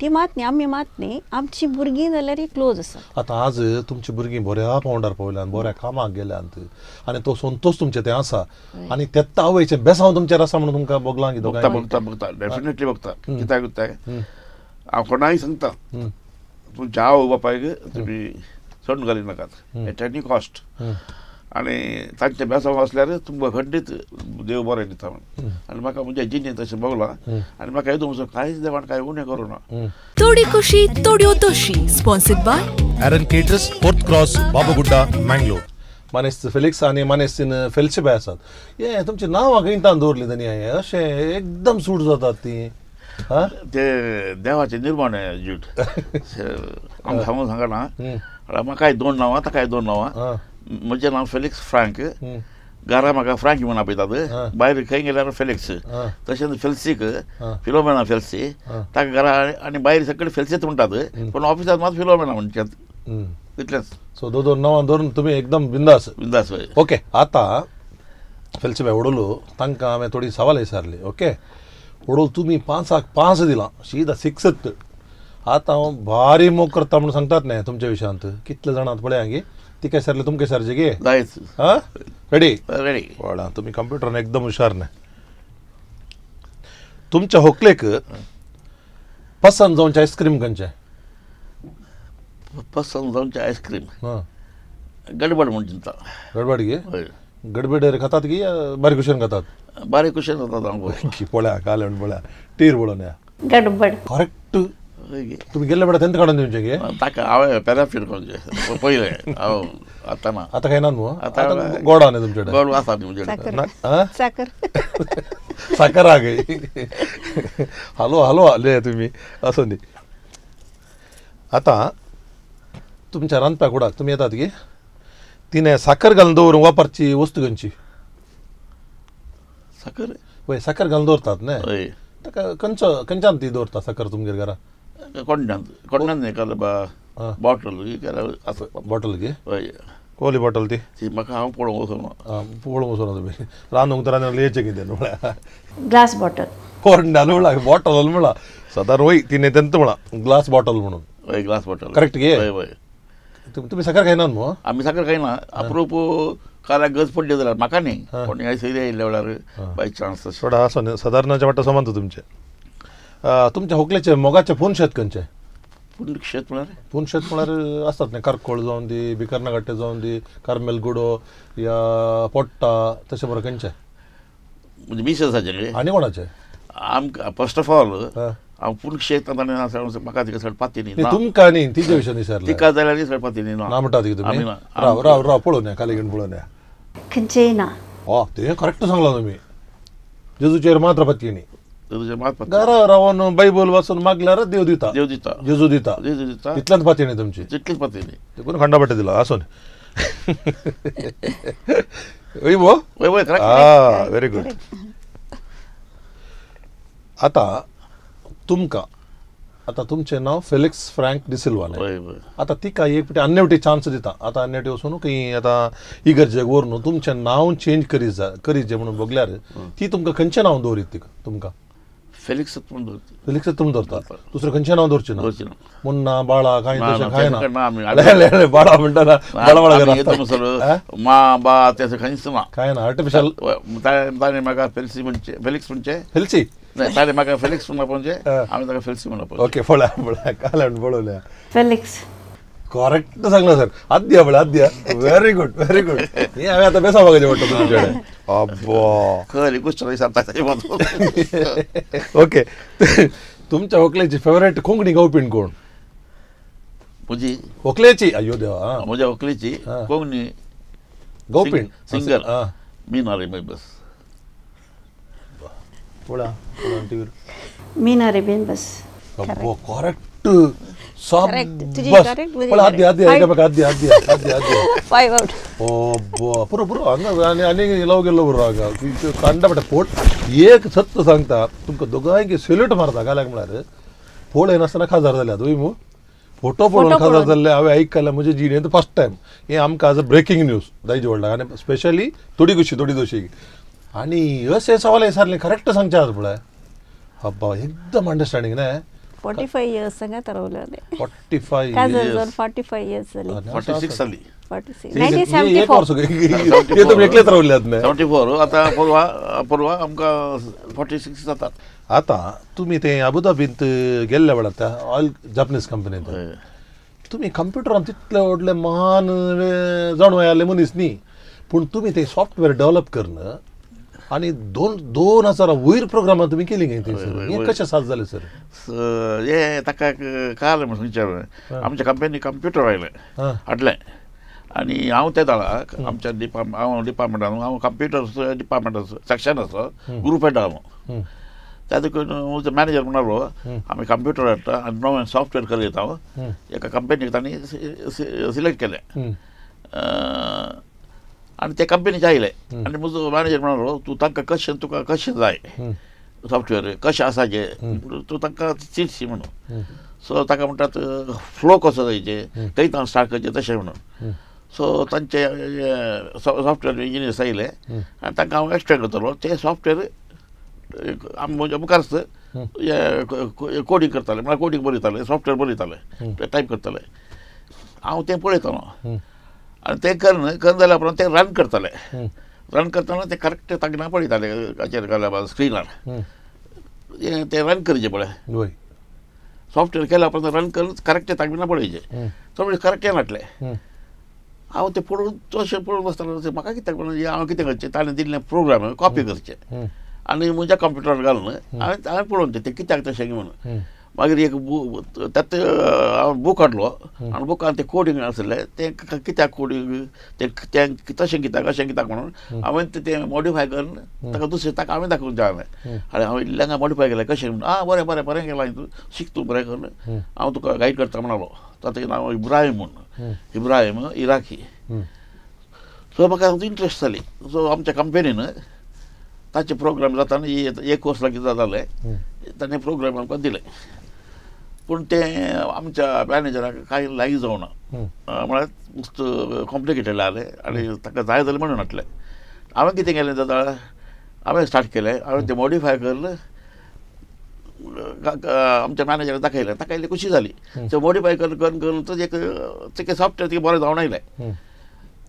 ती मात न्ही आमी मात न्ही आमची भुरगीं जाल्यार क्लोज आसा आतां आज तुमची भुरगीं बऱ्या पावंडार पावल्यान बऱ्या कामाक गेल्यात आनी तो संतोष तुमचे ते आसा. आनी तेत्ता आवयचे बेसांव तुमचेर आसा म्हणून तुमकां बोगलां की बघता दोगांय बघता. बघता. डेफिनेटली बघता कित्याक कित्याक हांव कोणाय सांगता. तुमच्या आवय बापायक तुमी सण घाली नाकात एट एनी कॉस्ट आनी तांचे बेसांव आसल्यार तुमकां खंडीत देव बरें दिता म्हण आनी म्हाका म्हणजे जिणेंत तशें बगलां आनी म्हाका येदो वचून कांयच देवान कांय उणें करूं ना. थोडी खुशी तोड्यो Doshi sponsored by Aaron Caters, Fourth Cross, Babagudda, Mangalore. मानेस फेलिक्स आनी मानेस्तीन फेल्सिबाय आसात हे तुमची नांवां खंयतान दवरली तेणी हांवें अशें एकदम सूट जातात ती. हा? ते देवाचे निर्माण आहे जूट आमकां सांगून सांगना म्हळ्यार म्हाकाय दोन नांवां ताकाय दोन हा. नांवां म्हजें नांव फेलिक्स फ्रांक घरा म्हाका फ्रांक म्हणून हा. आपयतात भायर खंय गेल्यार फेलिक्स. तशेंच फेल्सीक. फिलोमेना फेल्सी. ताका घरा आनी भायर सकयल फेल्सीच म्हणटात पण ऑफिसांत मात फिलोमेना म्हणटात इतलेंच सो दो दोन नांवां धरून तुमी एकदम बिंदास बिंदास ओके आतां फेल्सिबाय ओडोलो तांकां हांवें थोडी सवाल विचारली ओके ओडोल तुमी पांचाक पांच दिलां सीदा सिक्सत आतां हांव भारी मोग करता म्हणून सांगतात न्हय तुमच्या विशयांत कितले जाणात पळय गे तिके सरले तुमके सरचे गे? जायच हा? रेडी रेडी पळा तुम्ही कंप्युटरान एकदम हुशार न्हय तुमच्या होकलेक पसंत जावनचे आयस्क्रीम खंयचे पसंत जावनचे आयस्क्रीम हा. गडबड म्हण चिंता गडबड गे? हय. गडबडेर खातात की बारीक कुशन खातात? बारीक कुशेन की पळ्या काले पळ्या टीर पळोवन या गडबड. करेक्ट तुम्ही गेल्ले पडा तेंत काडून दिवचे गे ताका हांवें पॅराफीर करून पयलें हांव आतां ना आता न्हू आतां गोडा तुमचे गोड आसा न्ही म्हणजे साकर ना- हा? साकर साखर आ गई. हलो हलो आले तुम्ही. असं न्ही. आता तुमच्या रांदप्या कुडाक तुम्ही येतात की? तिने साखर घालून दवरून वापरची वस्तू खंयची साकर वय साखर घालून दवरतात न्हय हय. ताका खंयच खंयच्यान ती दवरता साखर तुमगेर घरा. कोंड्यान कोंड्यान न्ही काल बा हा. बॉटल ही केल्यार आसा बॉटल घे हय कोली बॉटल ती ती म्हाका हांव पळोवंक वचून आ, पळोवंक वचून तुम्ही रांदूंक तर रांदून येचे कितें म्हळ्यार ग्लास बॉटल कोरंडान म्हणला बॉटल म्हणला साधारण वय तिने तेंत म्हणा ग्लास बॉटल म्हणून हय ग्लास बॉटल Correct गे? हय हय तुम- तुम्ही साखर खायनात न्हू आमी साकर खायना अप्रूप काल्याक गज पडली जाल्यार म्हाका न्ही कोणी सैरी येयल्या वेळार बाय चान्स न्ही, साधारणाच्या वाटा समान तो तुमचे तुमच्या होकलेचे मोगाचे फोन शेत खंयचे पूण शेत म्हळ्यार फोन शेत म्हळ्यार असतात न्ही कारकोळ जावन दी बिकर्ना गट्टे जावन दी कार्मेलगुडो या पोट्टा तशे बरं खंयचे म्हणजे मिसेसाचें न्ही आनी कोणाचे? आमकां फर्स्ट ऑफ ऑल. हांव पूण शेत आनी म्हाका तिका सडपाती न्ही. न्ही, तुमकां न्ही? तिचे विशय विचारले. तिका जाल्यार न्ही सडपाती न्ही ना. म्हणटात की तुम्ही. आमी ना. राव राव राव पळोवन या खाली घेवन पळोवन या. खंयचेय ना हो ते करेक्ट सांगला तुम्ही. जेजूचेर मात्र पत्ती न्ही तुजें मात रावून बायबल वाचून मागल्यार देव दिता. देव दिता. जेजू दिता. देव दिता. तितल्याच पाती न्ही तुमची तितलीच पाती न्ही देखून खंडापट्टे दिला? आसून वय भो वय वय. आ व्हेरी गुड आता तुमकां आता तुमचें नांव फेलिक्स फ्रँक डिसिल्वा न्ही वय वय आता तिका एक फावटी अन्नेवटी चान्स दिता. आता अन्नेवटी वचून खंय आता इगर्जेक व्हरून तुमचें नांव चेंज करीत करीत जे म्हणून बगल्यार ती तुमकां खंयचें नांव दवरीत तिका तुमकां? फेलिक्स म्हणून दवरता. फेलिक्स तुमी दवरता दुसरें खंयचें नांव दवरचें ना दवरचें ना. मुन्ना बाळा कांय ना, तशें ना, खाय तशें ना, आमी- ना ले, ले, ले, बाळा म्हणटाना बाळा बाळा आमी घरात येता असतात. हा? म्हणसर मा बा तें खंयच ना काय ना आर्टिफिशियल ताणें म्हाका फेलिक्स म्हणचे फेलिक्स म्हणचे फेलची नाही ताणें म्हाका फेलिक्स म्हणा म्हणजे हा. आमी ताका फेलिक्स म्हणा पळय ओके पळया पळया काल हाडून पळवल्या फेलिक्स करेक्ट सांगला सर आद्या पळय आद्या. व्हेरी गुड व्हेरी गुड हे हांवें आतां बेसा बघायचे पडटा तुमचे कडेन अब्बा. खरी गोश्ट विचारता ओके तुमच्या व्हंकलेची फेवरेट कोंकणी गावपीण कोण? म्हजी व्हंकलेची अयो देवा हा. म्हज्या व्हंकलेची हा. कोंकणी गावपीण? सिंगर हा. मीना रे माय बस. टीव्हीर मीना रेबीन बस. अब्बो करेक्ट पडटा पोट. एक सत्त सांगता तुमकां दोगांयक सेल्यूट मारता काल्याक म्हळ्यार पोळ येनासतना खाजार जाल्यात वय मू? फोटो पळोवन खाजार. जाल्ले हांवें आयकला म्हजे जिणेंत फर्स्ट टायम हे आमकां आज ब्रेकींग न्यूज दायज व्हडला आनी स्पेशली थोडी कशी थोडी दोशी आनी अशें सवाल विचारले करेक्ट सांगचे आज पळय अब्बा एकदम अंडरस्टँडींग न्हय फॉर्टी फाईव्ह इयर्स सांगा ठरवलं होते फॉर्टी फाईव्ह काजल इयर्स झाली. सिक्स तुम्ही एकलेच रावल्यात फोर आता परवा परवा आमकां सिक्स आता तुम्ही ते अबुधाबींत गेल्ल्या वेळार त्या ऑयल जपनीज कंपनीत तुम्ही कम्प्युटरान तितले व्हडले महान जाणून आयले मनीस न्ही पूण तुम्ही ते सॉफ्टवेअर डेव्हलप करणं आणि दोन दोन हजार वयर प्रोग्रामां तुम्ही केली काय ते सर? हे कशें साद जालें सर? हे ताका कळालें म्हणून विचारलें? आमच्या कंपनी कंप्युटर आयलें हाडलें आनी हांव ते दाळा आमच्या डिपार्ट हांव डिपार्टमेंटान हांव कंप्युटर डिपार्टमेंटाचो सेक्शनाचो ग्रुप हेड हांव हं. त्या देखून मॅनेजर म्हणालो आमी कंप्युटर हाडटा आनी नवें सॉफ्टवेअर करयत हांव एका कंपनीक तांणी सिलेक्ट केलें हं. आनी ते कंपनीचे आयले आनी म्हजो मॅनेजर म्हणालो तूं तांकां कशें तुका कशें जाय सॉफ्टवेअर कशें आसाचे तूं तांकां चिंतशी म्हणून सो ताका म्हणटात फ्लो कसो जायचे खंय तावन स्टार्ट करचें तशें म्हणून सो तांचे सॉफ्टवेअर इंजिनियर्स आयले आनी तांकां हांव एक्सप्लेन करतलो ते सॉफ्टवेअर आमी म्हज्या मुखारच कोडिंग करताले म्हळ्यार कोडिंग बरयताले सॉफ्टवेअर बरयताले ते टायप करताले हांव तें पळयतालो आनी तें करन जाल्या उपरांत तें रन करताले रन करतना ते करेक्ट तांकां पळयताले हाचेर घाल्या स्क्रिनार हें तें रन करचें पळय सॉफ्टवेअर केल्या उपरांत रन करून करेक्ट तांकां पळयचें. तो म्हणजे करेक्ट नाटलें हं. हांव तें पळोवन तशें पळोवन बसतालो म्हाका कित्याक म्हणून हांव कितें करचें ताणें दिल्लें प्रोग्राम कॉपी करचें. आनी म्हज्या कंप्युटरार घालून हांवें हांवें पळोवन तें कित्याक तशें म्हणून. मागीर एक बू त्यात हांवें बूक हाडलो आनी बुकान तें कोडिंग आसलें. तें कित्याक कोडिंग तें तें तशें कित्याक अशें कित्याक म्हणून हांवें तें- मॉडिफाय करून ताका दुसरें ताका हांवें दाखोवन जालें आनी हांवें इल्ल्यांक मॉडिफाय केलें. कशें? म्हणून आं बरें बरें बरें केलां तूं. शिक तूं बरें करून. हांव तुका गायड करता म्हणालो. ताचें नांव इब्राहीम म्हणून. Ibrahim Iraqi. सो म्हाका इंट्रस्ट जाली सो आमच्या कंपनीन ताचे प्रोग्राम जाताना हे- एक वर्स लागीं जाताले ताणें प्रोग्राम आमकां दिले पूण तें आमच्या मॅनेजराक कांय लागीं जावना म्हळ्यार मस्त कॉम्प्लिकेटेड जालें आनी ताका जाय जालें म्हणून हाडलें हांवें कितें केलें जाता हांवें स्टार्ट केलें हांवें तें मॉडिफाय केलें आमच्या मॅनेजराक दाखयलें ताका इल्ली खुशी जाली तें मॉडिफाय करून करून करून तो एक तें सॉफ्टवेअर तिका बरें जावन आयलें.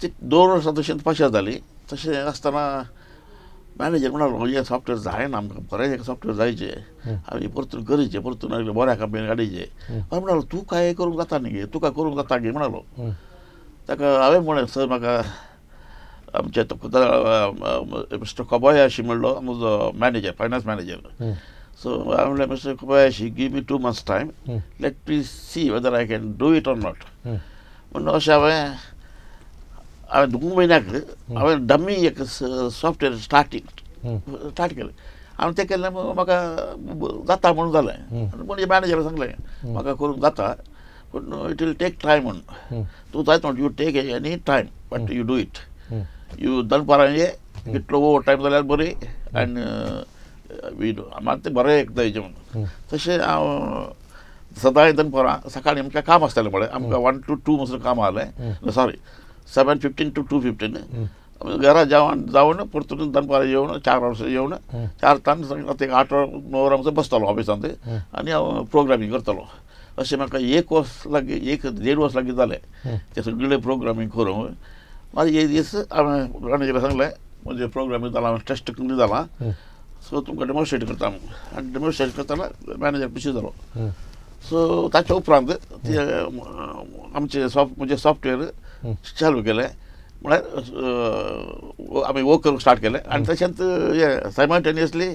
ते दोन वर्सां तशें पाशा जाली तशें आसतना मॅनेजर म्हणालो हे सॉफ्टवेअर जायना आमकां बरें एक सॉफ्टवेअर जायचें आमी परतून करीचें परतून आनी बऱ्या कंपनीक हाडीचें हांवें म्हणालो तूं काय करूंक जाता न्ही गे तुका करूंक जाता गे म्हणालो हं. ताका हांवें म्हळें सर म्हाका आमचे तो मिस्टर कोबायाशी म्हणलो म्हजो मॅनेजर फायनान्स मॅनेजर सो हांवें म्हणलें mister Kobayashi give me two months time late please see whether I can do it or not hmm. म्हणून अशें हांवें हांवें दोन म्हयन्याक हांवें डमी एक सॉफ्टवेअर स्टार्टींग स्टार्ट केलें हांवें तें केल्लें म्हाका जाता म्हणून जालें आनी म्हणजे मॅनेजरान सांगलें म्हाका करूंक जाता पूण इट वील टेक टायम म्हणून तूं जायत म्हणटा you take any time but you do it you दनपारां ये इतलो ओवर टायम जाल्यार बरी आनी वी म्हाका तें बरें एक जायचें म्हणून तशें हांव सदांच दनपारां सकाळीं आमकां काम आसतालें म्हळें आमकां वन टू टू म्हणून काम आहलें sorry seven fifteen to two fifteen घरा जेवण जावन परतून दनपारां येवन चार वर्सां येवन चार तान एक आठ णव वरां म्हणसर बसतालो ऑफिसांत आनी हांव प्रोग्रामींग करतालो अशें म्हाका एक वर्स लागीं एक देड वर्स लागीं जालें तें सगळें प्रोग्रामींग करूंक मागीर एक दीस हांवें मॅनेजराक सांगलें म्हणजे प्रोग्रामींग जालां हांवें टेस्ट करून जालां सो तुमकां डेमॉन्स्ट्रेट करता म्हणून आनी डेमॉन्स्ट्रेट करतना मॅनेजर पिशी जालो सो ताच्या उपरांत ते आमचे सॉफ्ट म्हणजे सॉफ्टवेअर चालू केलें म्हळ्यार आमी वर्क करूंक स्टार्ट केलें तशेंच हे सायमल्टेनियसली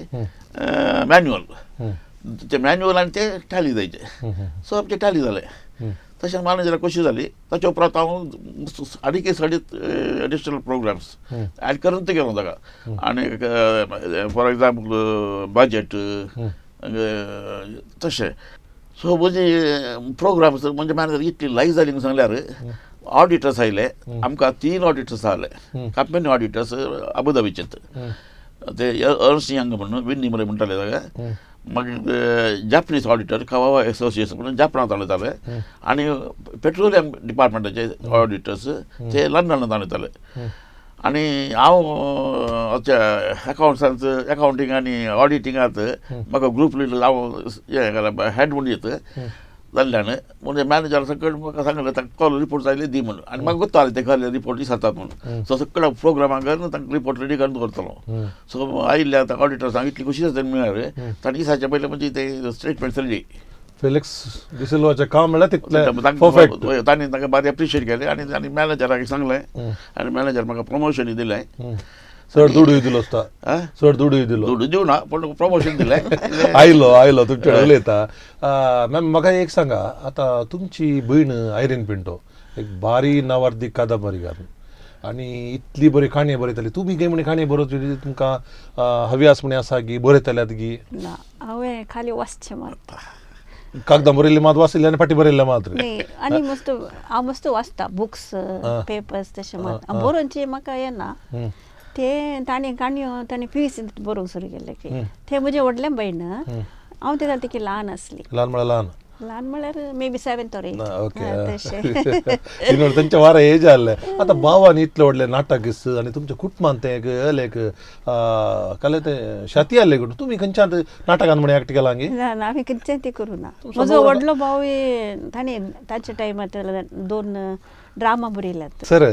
मॅन्युअल ते मॅन्युअल आनी ते टॅली जायचे सो आमचे टॅली जालें तशें मॅनेजराक कशी जाली ताच्या उपरांत हांव आनीक एक साडीत एडिशनल प्रोग्राम्स ऍड करून ते गेलो ताका आनी फॉर एग्जाम्पल बजेट तशें सो म्हणजे प्रोग्राम्स म्हणजे मॅनेजर इतली लायक जाली सांगल्यार ऑडिटर्स आयले आमकां तीन ऑडिटर्स आसले कंपनी ऑडिटर्स अबुधाबीचेत ते अर्न्स यंग म्हणून विन्नी मरे म्हणटाले ताका मागीर जापनीज ऑडिटर कवावा एसोसिएशन म्हणून जापनांत जाले आनी पेट्रोलियम डिपार्टमेंटाचे ऑडिटर्स ते लंडनांत येताले आनी हांव अकाउंट्सांत अकाउंटींग आनी ऑडिटिंगांत म्हाका ग्रुप लिडर हांव हें हेड म्हणून येत जाल्ल्यान म्हणजे मॅनेजर सकट म्हाका सांगलें ताका कॉल रिपोर्ट जायले दी म्हणून आनी म्हाका गोत्तालें ते घाले रिपोर्ट दिसतात म्हणून सो सकट प्रोग्रामाक तांकां रिपोर्ट रेडी करून दवरतलो सो आयिल्ले आतां ऑडिटर्सांक इतली खुशी जाता मेळ्ळे ताणें दिसाचे पयलीं म्हणजे ते स्टेटमेंट रेडी फेलिक्स डिसिल्वाचें काम म्हणल्यार तितलें परफेक्ट तांणी ताका बारी एप्रिशिएट केलें आनी आनी मॅनेजराक सांगलें आनी मॅनेजर म्हाका प्रमोशनूय दिलें चड दुडूय दिलो आसता आं? चड दुडूय दिलो दुडू दिवना पूण प्रमोशन दिलें आयलो आयलो तुमचे कडेन उलयता मॅम म्हाका एक सांगा आतां तुमची भयण आयरीन पिंटो एक बारी नावार्थी कादंबरीकार आनी इतली बरी काणी बरयताली तुमी गे म्हणे काणी बरोवची तुमकां हव्यास म्हणे आसा की बरयतल्यात गी ना हांवें खाली वाचचें मात कागदां बरयल्ले मात वाचले आनी फाटी बरयल्ले मात आनी मस्त हांव मस्त वाचता बुक्स पेपर्स तशें मात बरोवनचे म्हाका येना ते ताणें काणयो ताणें पीस बरोवंक सुरू केले की ते म्हजे व्हडले भयण हांव तेन्ना तेकी ल्हान आसली ल्हान म्हळ्यार ल्हान. ल्हान म्हळ्यार maybe seventh or eight okay. तशें तिनूर तेंचे वारा एज जाल्ले आतां भावान इतले व्हडले नाटक आनी तुमच्या कुटुंबान ते लायक काले ते शाती आसले गो तुमी खंयच्यान नाटकान म्हणे एक्ट केला गी ना आमी खंयचें ते करूं ना. म्हजो व्हडलो भाव ताणें ताच्या टायमार दोन ड्रामा बरयल्यात सर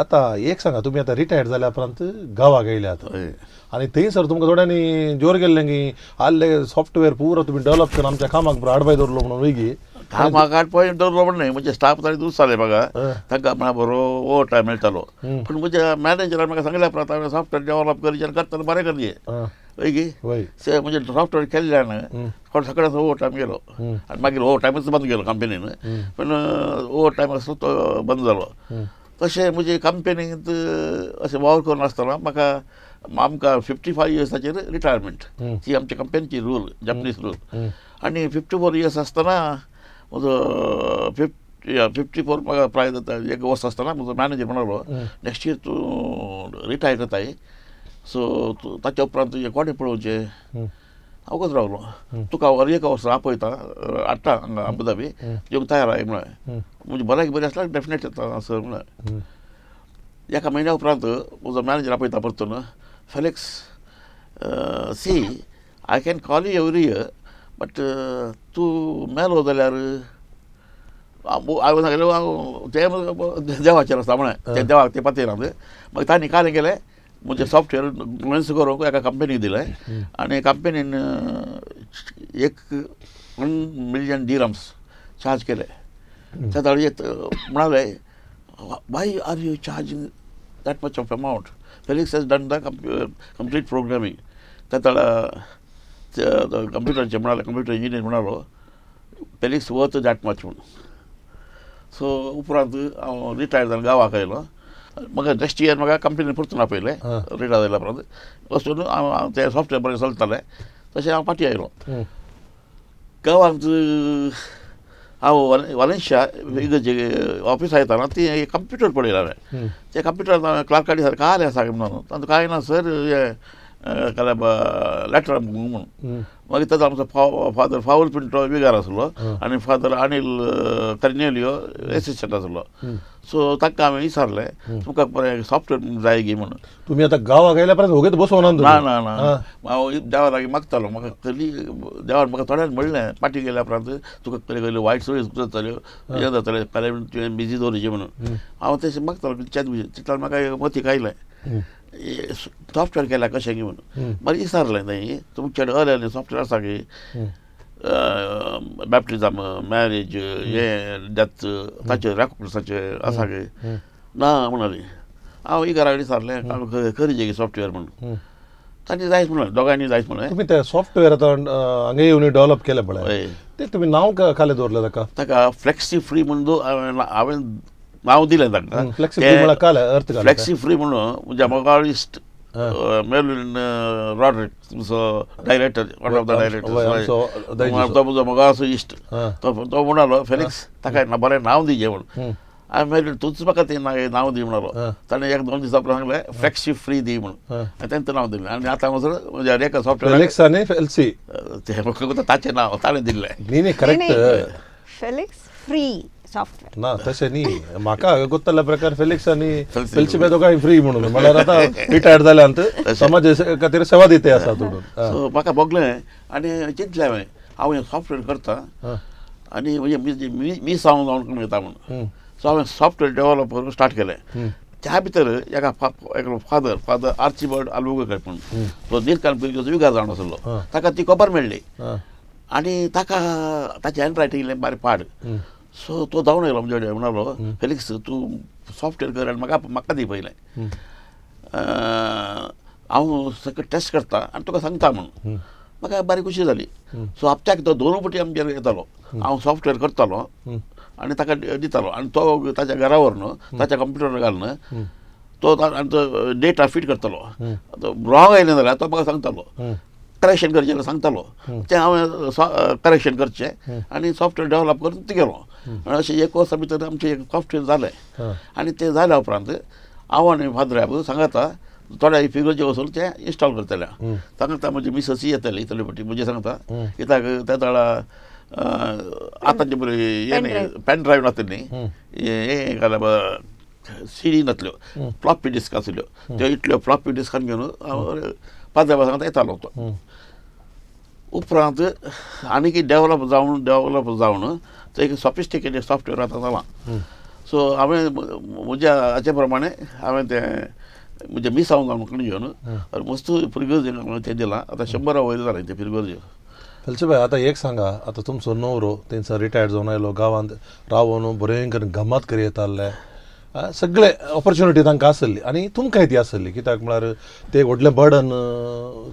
आता एक सांगा तुम्ही आता रिटायर्ड जाल्या उपरांत गावाक येयले आता. हय. आणि थंयसर तुमकां थोड्यांनी जोर गेल्ले की आल्ले सॉफ्टवेअर पुरो तुम्ही डेव्हलप करून आमच्या कामाक बरो आडवाय दवरलो म्हणून वयगी म्हाका पॉयंट दवरलो म्हण न्हय म्हणजे स्टाफ ताणें दुसताले म्हाका हं. तांकां म्हणा बरो ओवर टायम मेळटालो. पूण म्हज्या मॅनेजरान म्हाका सांगल्या उपरांत हांवें सॉफ्टवेअर डेवलप करचें आनी करतना बरें करचें हं, हय गी वय से म्हणजे सॉफ्टवेअर केल्ल्यान हं. कोण सगळ्याच ओवर टायम गेलो हं. आनी मागीर ओवर टायमच बंद केलो कंपनीन पण ओवर टायम आसलो तो बंद जालो हं. तशें म्हजे कंपनींत अशें वावर करून आसतना म्हाका आमकां फिफ्टी फायव इयर्साचेर रिटायरमेंट हं. ती आमच्या कंपनीची रूल जपनीज रूल हं. आनी फिफ्टी फोर इयर्स आसतना म्हजो फिफ्टी फिफ्टी फोर म्हाका प्राय जाता एक वर्स आसतना म्हजो मॅनेजर म्हणालो नेक्स्ट इयर तूं रिटायर जाताय सो तूं ताच्या उपरांत तुजें कोणें पळोवचें हं. हांव कसो रावलो तुका वर एक वर्स आपयता हाडटा हांगा अबुधाबी येवंक तयार आहाय म्हळें हं. म्हणजे बऱ्याक बरी आसल्यार डेफिनेट येता सर म्हळें हं. एका म्हयन्या उपरांत म्हजो मॅनेजर आपयता परतून Felix see I can call you every year but तूं मेलो जाल्यार हांवें सांगलें हांव ते देवाचेर आसता म्हळें ते देवाक ते पातयनात मागीर तांणी कालें केलें म्हणजे सॉफ्टवेअर लॉन्च करूंक एका कंपनीक दिलें आनी कंपनीन एक वन मिलियन डिरम्स चार्ज केले त्या ताळी म्हणाले why are you charging that much of amount Felix has done the complete programming त्या ताळा कंप्युटरचे म्हणाले कंप्युटर इंजिनियर म्हणालो फेलिक्स वर्थ दॅट मच म्हणून सो उपरांत हांव रिटायर जावन गांवाक आयलो म्हाका नेक्स्ट इयर म्हाका कंपनीन परतून आपयलें हां. रिटायर जाल्या उपरांत वचून हांव हांव तें सॉफ्टवेअर बरें चलतालें तशें हांव फाटीं आयलो हं. गांवांत हांव वाल- वालेन्शिया इगर्जे ऑफिस येताना ती एक कंप्युटर पळयला हांवें हं. ते कंप्युटर क्लार्काडी सर काय आसा म्हणून तांकां काय ना सर हे काय लॅटर म्हणून हं. मागीर ताचो आमचो सो ताका हांवें विचारलें तुमकां बरें सॉफ्टवेअर जाय गी म्हणून. तुम्ही आता गावाक आयल्या उपरांत ओगेत बसोना ना ना ना. हांव देवा लागीं मागतालो म्हाका खरी देवान म्हाका थोड्यान म्हणलें पाटी गेल्या उपरांत तुका खरे खरे वायट सोयी जाताल्यो हें. जातालें फाल्यां तुवें बिजी दवरचें म्हणून. हांव तशें मागतालो चेत चिंतल्यार म्हाका मतीक आयलें. सॉफ्टवेअर केल्या कशें गी म्हणून. मागीर विचारलें न्हय तुमचे कडेन अर्ले सॉफ्टवेअर आसा गी बॅप्टिजम मॅरेज हें डेथ ताचे रॅकोर्साचे आसा गे ना म्हणाली हांव इगारा विचारलें हांव खरी गे सॉफ्टवेअर म्हणून. तांणी जायच म्हणलें दोगांनी जायच म्हणलें तुम्ही ते सॉफ्टवेअर आता हांगा येवन डेव्हलप केले पळय. ते तुम्ही नाव खाले दवरले ताका ताका फ्लेक्सी फ्री म्हणून हांवें नांव दिलें तांकां काय अर्थ काय? फ्लेक्सी फ्री म्हणून म्हणजे म्हाका इश्ट मेलविन रॉड्रिक तुमचो डायरेक्टर वन ऑफ द वय, आमचो डायरेक्टर दैजी तो म्हजो मोगाचो इश्ट हां. तो तो म्हणालो फेलिक्स ताका ना बरें नांव दिजें म्हणून हं. हांवें मेलविन तूंच म्हाका तें ना- नांव दी म्हणालो हां. ताणें एक दोन दिसा उपरांत सांगलें फ्लेक्सी फ्री दी म्हणून हां. आनी तेंच नांव दिलें आनी आतां वचून म्हणजे ना तशें न्ही. म्हाका हांगा कोत्तल्या प्रकार फेलिक्स आनी फेलिक्स फेलिक्स दोगांय फ्री म्हणून. म्हळ्यार आतां रिटायर्ड जाल्यांत समाज खातीर सेवा दिते आसा तुडून. सो म्हाका भोगलें आनी चिंतलें हांवें हांव हें सॉफ्टवेअर करता. आनी म्हणजे मी मी मी सावन जावन येता म्हणून. सो हांवें सॉफ्टवेअर डेव्हलप करून स्टार्ट केलें त्या भितर एका फा एकलो फादर फादर आर्चिबर्ड आलवगकर म्हणून. तो नीलकांत विकार जावन आसलो ताका ती खबर मेळ्ळी आनी ताका ताचें हँड रायटींग इल्लें बारीक पाड सो तो जावन येयलो म्हणजे कडेन म्हणलो फेलिक्स तूं सॉफ्टवेअर कर आनी म्हाका म्हाका दी पयलें हांव सगळें टेस्ट करता आनी तुका सांगता म्हणून म्हाका बारीक खुशी जाली सो हप्त्याक तो दोनूय पटी आमगेर येतालो हांव सॉफ्टवेअर करतालो आनी ताका दि- दितालो आनी तो ताच्या घरा व्हरून ताच्या कंप्युटरार घालून तो ता- आनी तो डेटा फीट करतालो रॉंग आयलें जाल्यार तो म्हाका सांगतालो करेक्शन करचें सांगतालो तें हांवें करेक्शन करचें आनी सॉफ्टवेअर डेव्हलप करून ती गेलो. आनी अशें एक वर्सा भितर आमचें एक सॉफ्टवेअर जालें आनी तें जाल्या उपरांत हांव आनी फादराब सांगता थोड्या फिगरचे वचून तें इन्स्टॉल करतले सांगता म्हजी मिससी येतली इतले पटी म्हणजे सांगता कित्याक त्या वेळा आतांचे बरे हे न्ही. पेन ड्रायव्ह नासले न्ही हे घालप सीडी नासल्यो फ्लॉपी डिस्क आसल्यो त्यो इतल्यो फ्लॉपी डिस्कान घेवन हांव फादराबा सांगता येतालो तो उपरांत आनी कितें डेवलप जावन डेवलप जावन तो एक सॉफिस्टिकेटेड सॉफ्टवेअर आतां जाला सो हांवें म्हज्या हाचे प्रमाणे हांवें तें म्हणजे मिस हांव जावन कडेन घेवन मस्त फिरगोज तें दिलां. आतां शंबरा वयर जालें तें फिरगोज. भाई आता एक सांगा. आता तुमचो नवरो तेंचो रिटायर्ड जावन आयलो गांवांत रावून बरें गमत करी येताले. सगळे ऑपॉर्च्युनिटी तांकां आसली आनी तुमकांय ती आसली कित्याक म्हळ्यार ते व्हडलें बर्डन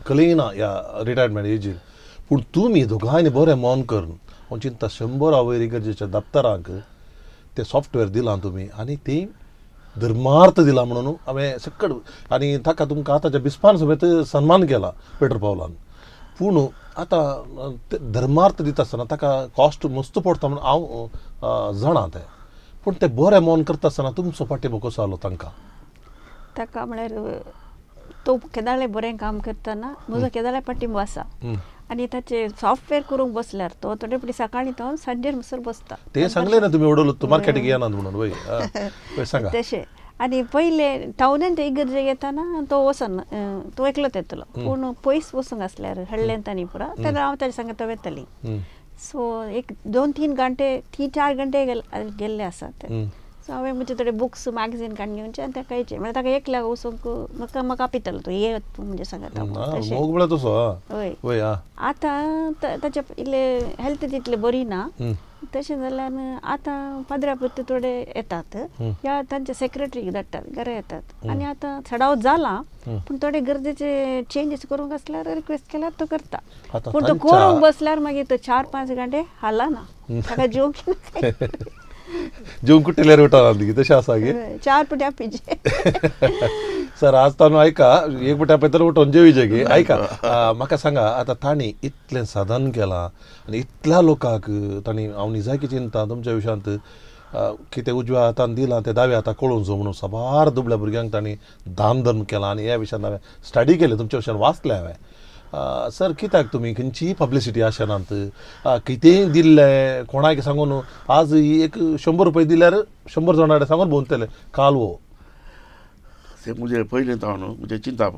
कलिना ह्या रिटायरमेंट एजीर पूण तुमी दोगांयनी बरें मन करून हांव चिंता शंबर वयर इगर्जेच्या दप्तरांक ते सॉफ्टवेअर दिलां तुमी आनी ती धर्मार्थ दिला म्हणून हांवें सकड आनी ताका तुमकां आतांच्या बिस्पान समेत सन्मान केला पेट्रोल पावलान पूण आतां धर्मार्थ दिता आसतना ताका कॉस्ट मस्त पडटा म्हणून हांव जाणा तें पूण ते बरें मन करता आसतना तुमचो पाठिंबो कसो आलो तांकां ताका म्हळ्यार तो केदाळे बरें काम करतना म्हजो केदाळे पाठिंबो आसा आनी ताचे सॉफ्टवेअर करूंक बसल्यार तो थोडे पटी सकाळी तो सांजेर म्हणसर बसता. ते सांगले ना तुमी उडवलो तूं मार्केटीक येनात म्हणून सांगा. तशें आनी पयले टावनान ते इगर्जेक येताना तो वचन तो एकलोच येतलो. पूण पयस वचूंक आसल्यार हडलेंत आनी पुरा. तेन्ना हांव ताजे सांगता तो येतली हं, सो एक दोन तीन घंटे तीन चार घंटे गेल- गेल्ले आसा ते हं. सो हांवें म्हणजे थोडे बुक्स मॅगझीन काडून घेवचे आनी ताका येचे म्हळ्यार ताका एकल्याक वचूंक म्हाका म्हाका आपयतलो तो ये तूं म्हणजे सांगता तसो. हय आतां ताचे इल्ले हेल्थ तितले बरी ना. तशें जाल्यार आतां पंदरा पुरते थोडे येतात या तांचे सेक्रेटरीक धाडटात घरा येतात आनी आतां सडाव जाला पूण थोडे गरजेचे चेंजीस करूंक आसल्यार रिक्वेस्ट केल्यार तो करता पूण तो करूंक बसल्यार मागीर तो चार पांच घंटे हाला ना ताका जेवंक उठा तशें आसा गे चार पुट्या पिजे सर आज ताणू ऐका एक बुटा पळय तर उठोन जेवीचे गे ऐका आ, म्हाका सांगा आतां तांणी इतलें साधन केलां आनी इतल्या लोकांक तांणी हांव निजाकी चिंता तुमच्या विशयांत कितें उजव्या हातान दिलां तें दाव्या हाताक कळोवचो म्हणून सबार दुबळ्या भुरग्यांक तांणी दान धर्म केला आनी ह्या विशयान हांवें स्टडी केलें तुमच्या विशयान वाचलें हांवें सर कित्याक तुमी खंयचीय पब्लिसिटी आसनात कितेंय दिल्लें कोणाक सांगून आज एक शंबर रुपया दिल्यार शंबर जाणां सांगून भोंवतले कालवो ते म्हणजे पयलें हांव न्हू म्हणजे चिंता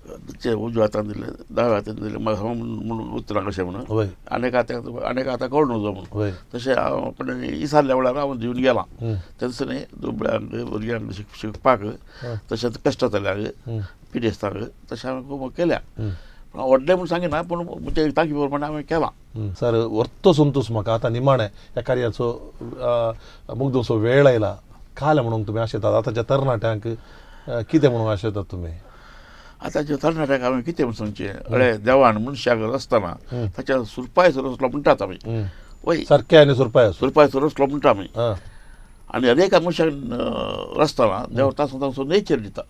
उजव्या हातान दिले दाव्या हातान दिले म्हणून उतरां कशें म्हणून. वय आनीक आतां आनीक आतां कळून वचो म्हणून. वय तशें हांव पण इसारल्या वेळार हांव दिवन गेलां. न्ही दुबळ्यांक भुरग्यांक शिक शिकपाक तशेंच कश्टतल्यांक पिडेस्तांक तशें हांवें खूब केल्या. पूण व्हडलें म्हूण सांगिना पूण म्हणजे तांकी प्रमाणे हांवें केलां. सर वर्तो संतोष म्हाका आतां निमाणें ह्या कार्याचो मुग्धसो वेळ आयला काल म्हणून तुमी आशेतात. आतांच्या तरणाट्यांक कितें म्हणून आशेतात तुमी आतांच्या तरणाट्याक हांवें कितें म्हूण सांगचें? अळे देवान मनशाक आसतना ताच्या सुरपाय सुरू आसलो म्हणटात आमी. वय. सारकें आनी सुरपाय. सुरपाय सुरू आसलो म्हणटा आमी आनी एका मनशाक आसतना देव ताचो ताचो नेचर दिता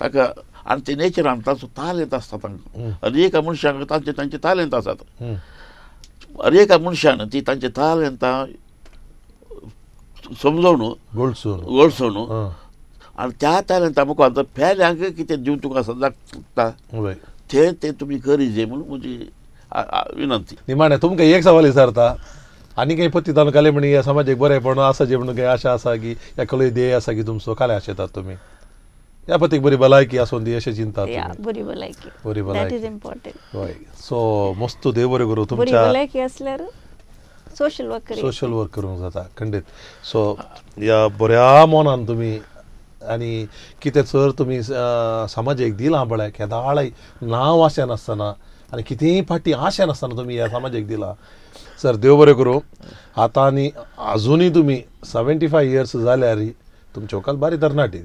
ताका आनी ते नेचरान ताचो तालेंत आसता तांकां हर एका मनशाक तांचे तांचे तालेंत आसात एका मनशान ती तांचे तालेंतां समजोवन गोल्डसून वळसोवन आं, आनी त्या तालेंता मुखार जर फेल्यांक कितें दिवन तुका जाता वय तें तें तुमी करी जे म्हूण म्हजी विनंती. निमाणें तुमकां एक सवाल विचारता. आनी काही पत्ती तालुका काले म्हणी या समाजाक बरेपण आसा जे म्हणून काही आशा आसा की या कलोय ध्येय आसा की तुमचो काले आशेतात तुमी या पतीक बरी भलायकी आसून दी अशें चिंतात या तुमी बरी भलायकी. बरी दॅट भलायकी. इम्पॉर्टंट हय. सो मस्त देव बरें करूं बरी तुमच्या. भलायकी सोशल वर्क करी. सोशल वर्क करूंक जाता खंडीत. सो ह्या बऱ्या मोनान तुमी आनी कितें जर तुमी अं, समाजाक दिलां पळय केदाळय नांव आशें नासतना आनी कितेंय फाटी आशें नासतना तुमी ह्या समाजाक दिलां सर देव बरें करूं. आतां आनी आजुनूय तुमी सेवेंटी फाय इयर्स जाल्यार तुमच्या ओकाल बारी तरणाटी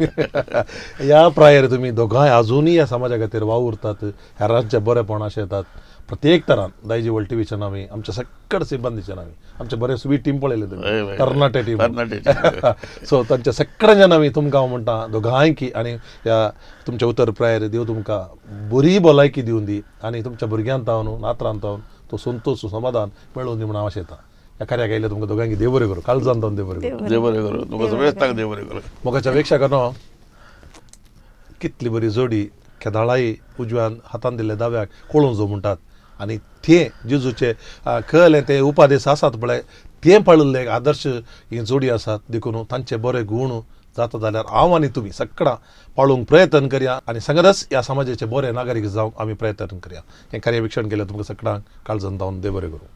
ह्या प्रायर तुमी दोगांय आजुनी ह्या समाजा खातीर वावुरतात ह्या राज्य बरेपण शेतात प्रत्येक तरान दायजी वर्ल्ड टिवीच्या नावी आमच्या सक्कड सिब्बंदीच्या नावी आमचे बरे स्वीट टीम पळयले हय, तुमी हय. तरणाटे टीम. सो तांच्या सगळ्यांच्या नावी तुमकां हांव म्हणटा दोगांयकी आनी ह्या तुमच्या उतर प्रायर देव तुमकां बरी भलायकी दिवन दी आनी तुमच्या भुरग्यांत तावन नातरांत तावन तो संतोष समाधान मेळोवन दी म्हणून हांव आशेतां ह्या कार्याक आयले तुमकां दोगांयकी देव बरें करूं काळजान तावन देव बरें करूं. देव बरें करूं. तुमकां सगळेंच ताका देव बरें करूं. मोगाच्या वेक्षकांनो कितली बरी जोडी केदाळाई उजव्यान हातान दिल्ले दाव्याक कोळून जो म्हणटात आनी तें जिजूचे कळलें ते उपादेस आसात पळय तें पाळिल्ले आदर्श ही जोडी आसात देखून तांचे बरे गूण जाता जाल्यार हांव आनी तुमी सगळां पाळूंक प्रयत्न करया आनी सगळंच ह्या समाजाचे बरे नागरीक जावंक आमी प्रयत्न करया. हें कार्यविक्षण केलें तुमकां सगळ्यांक काळजन धांवन देव बरें करूं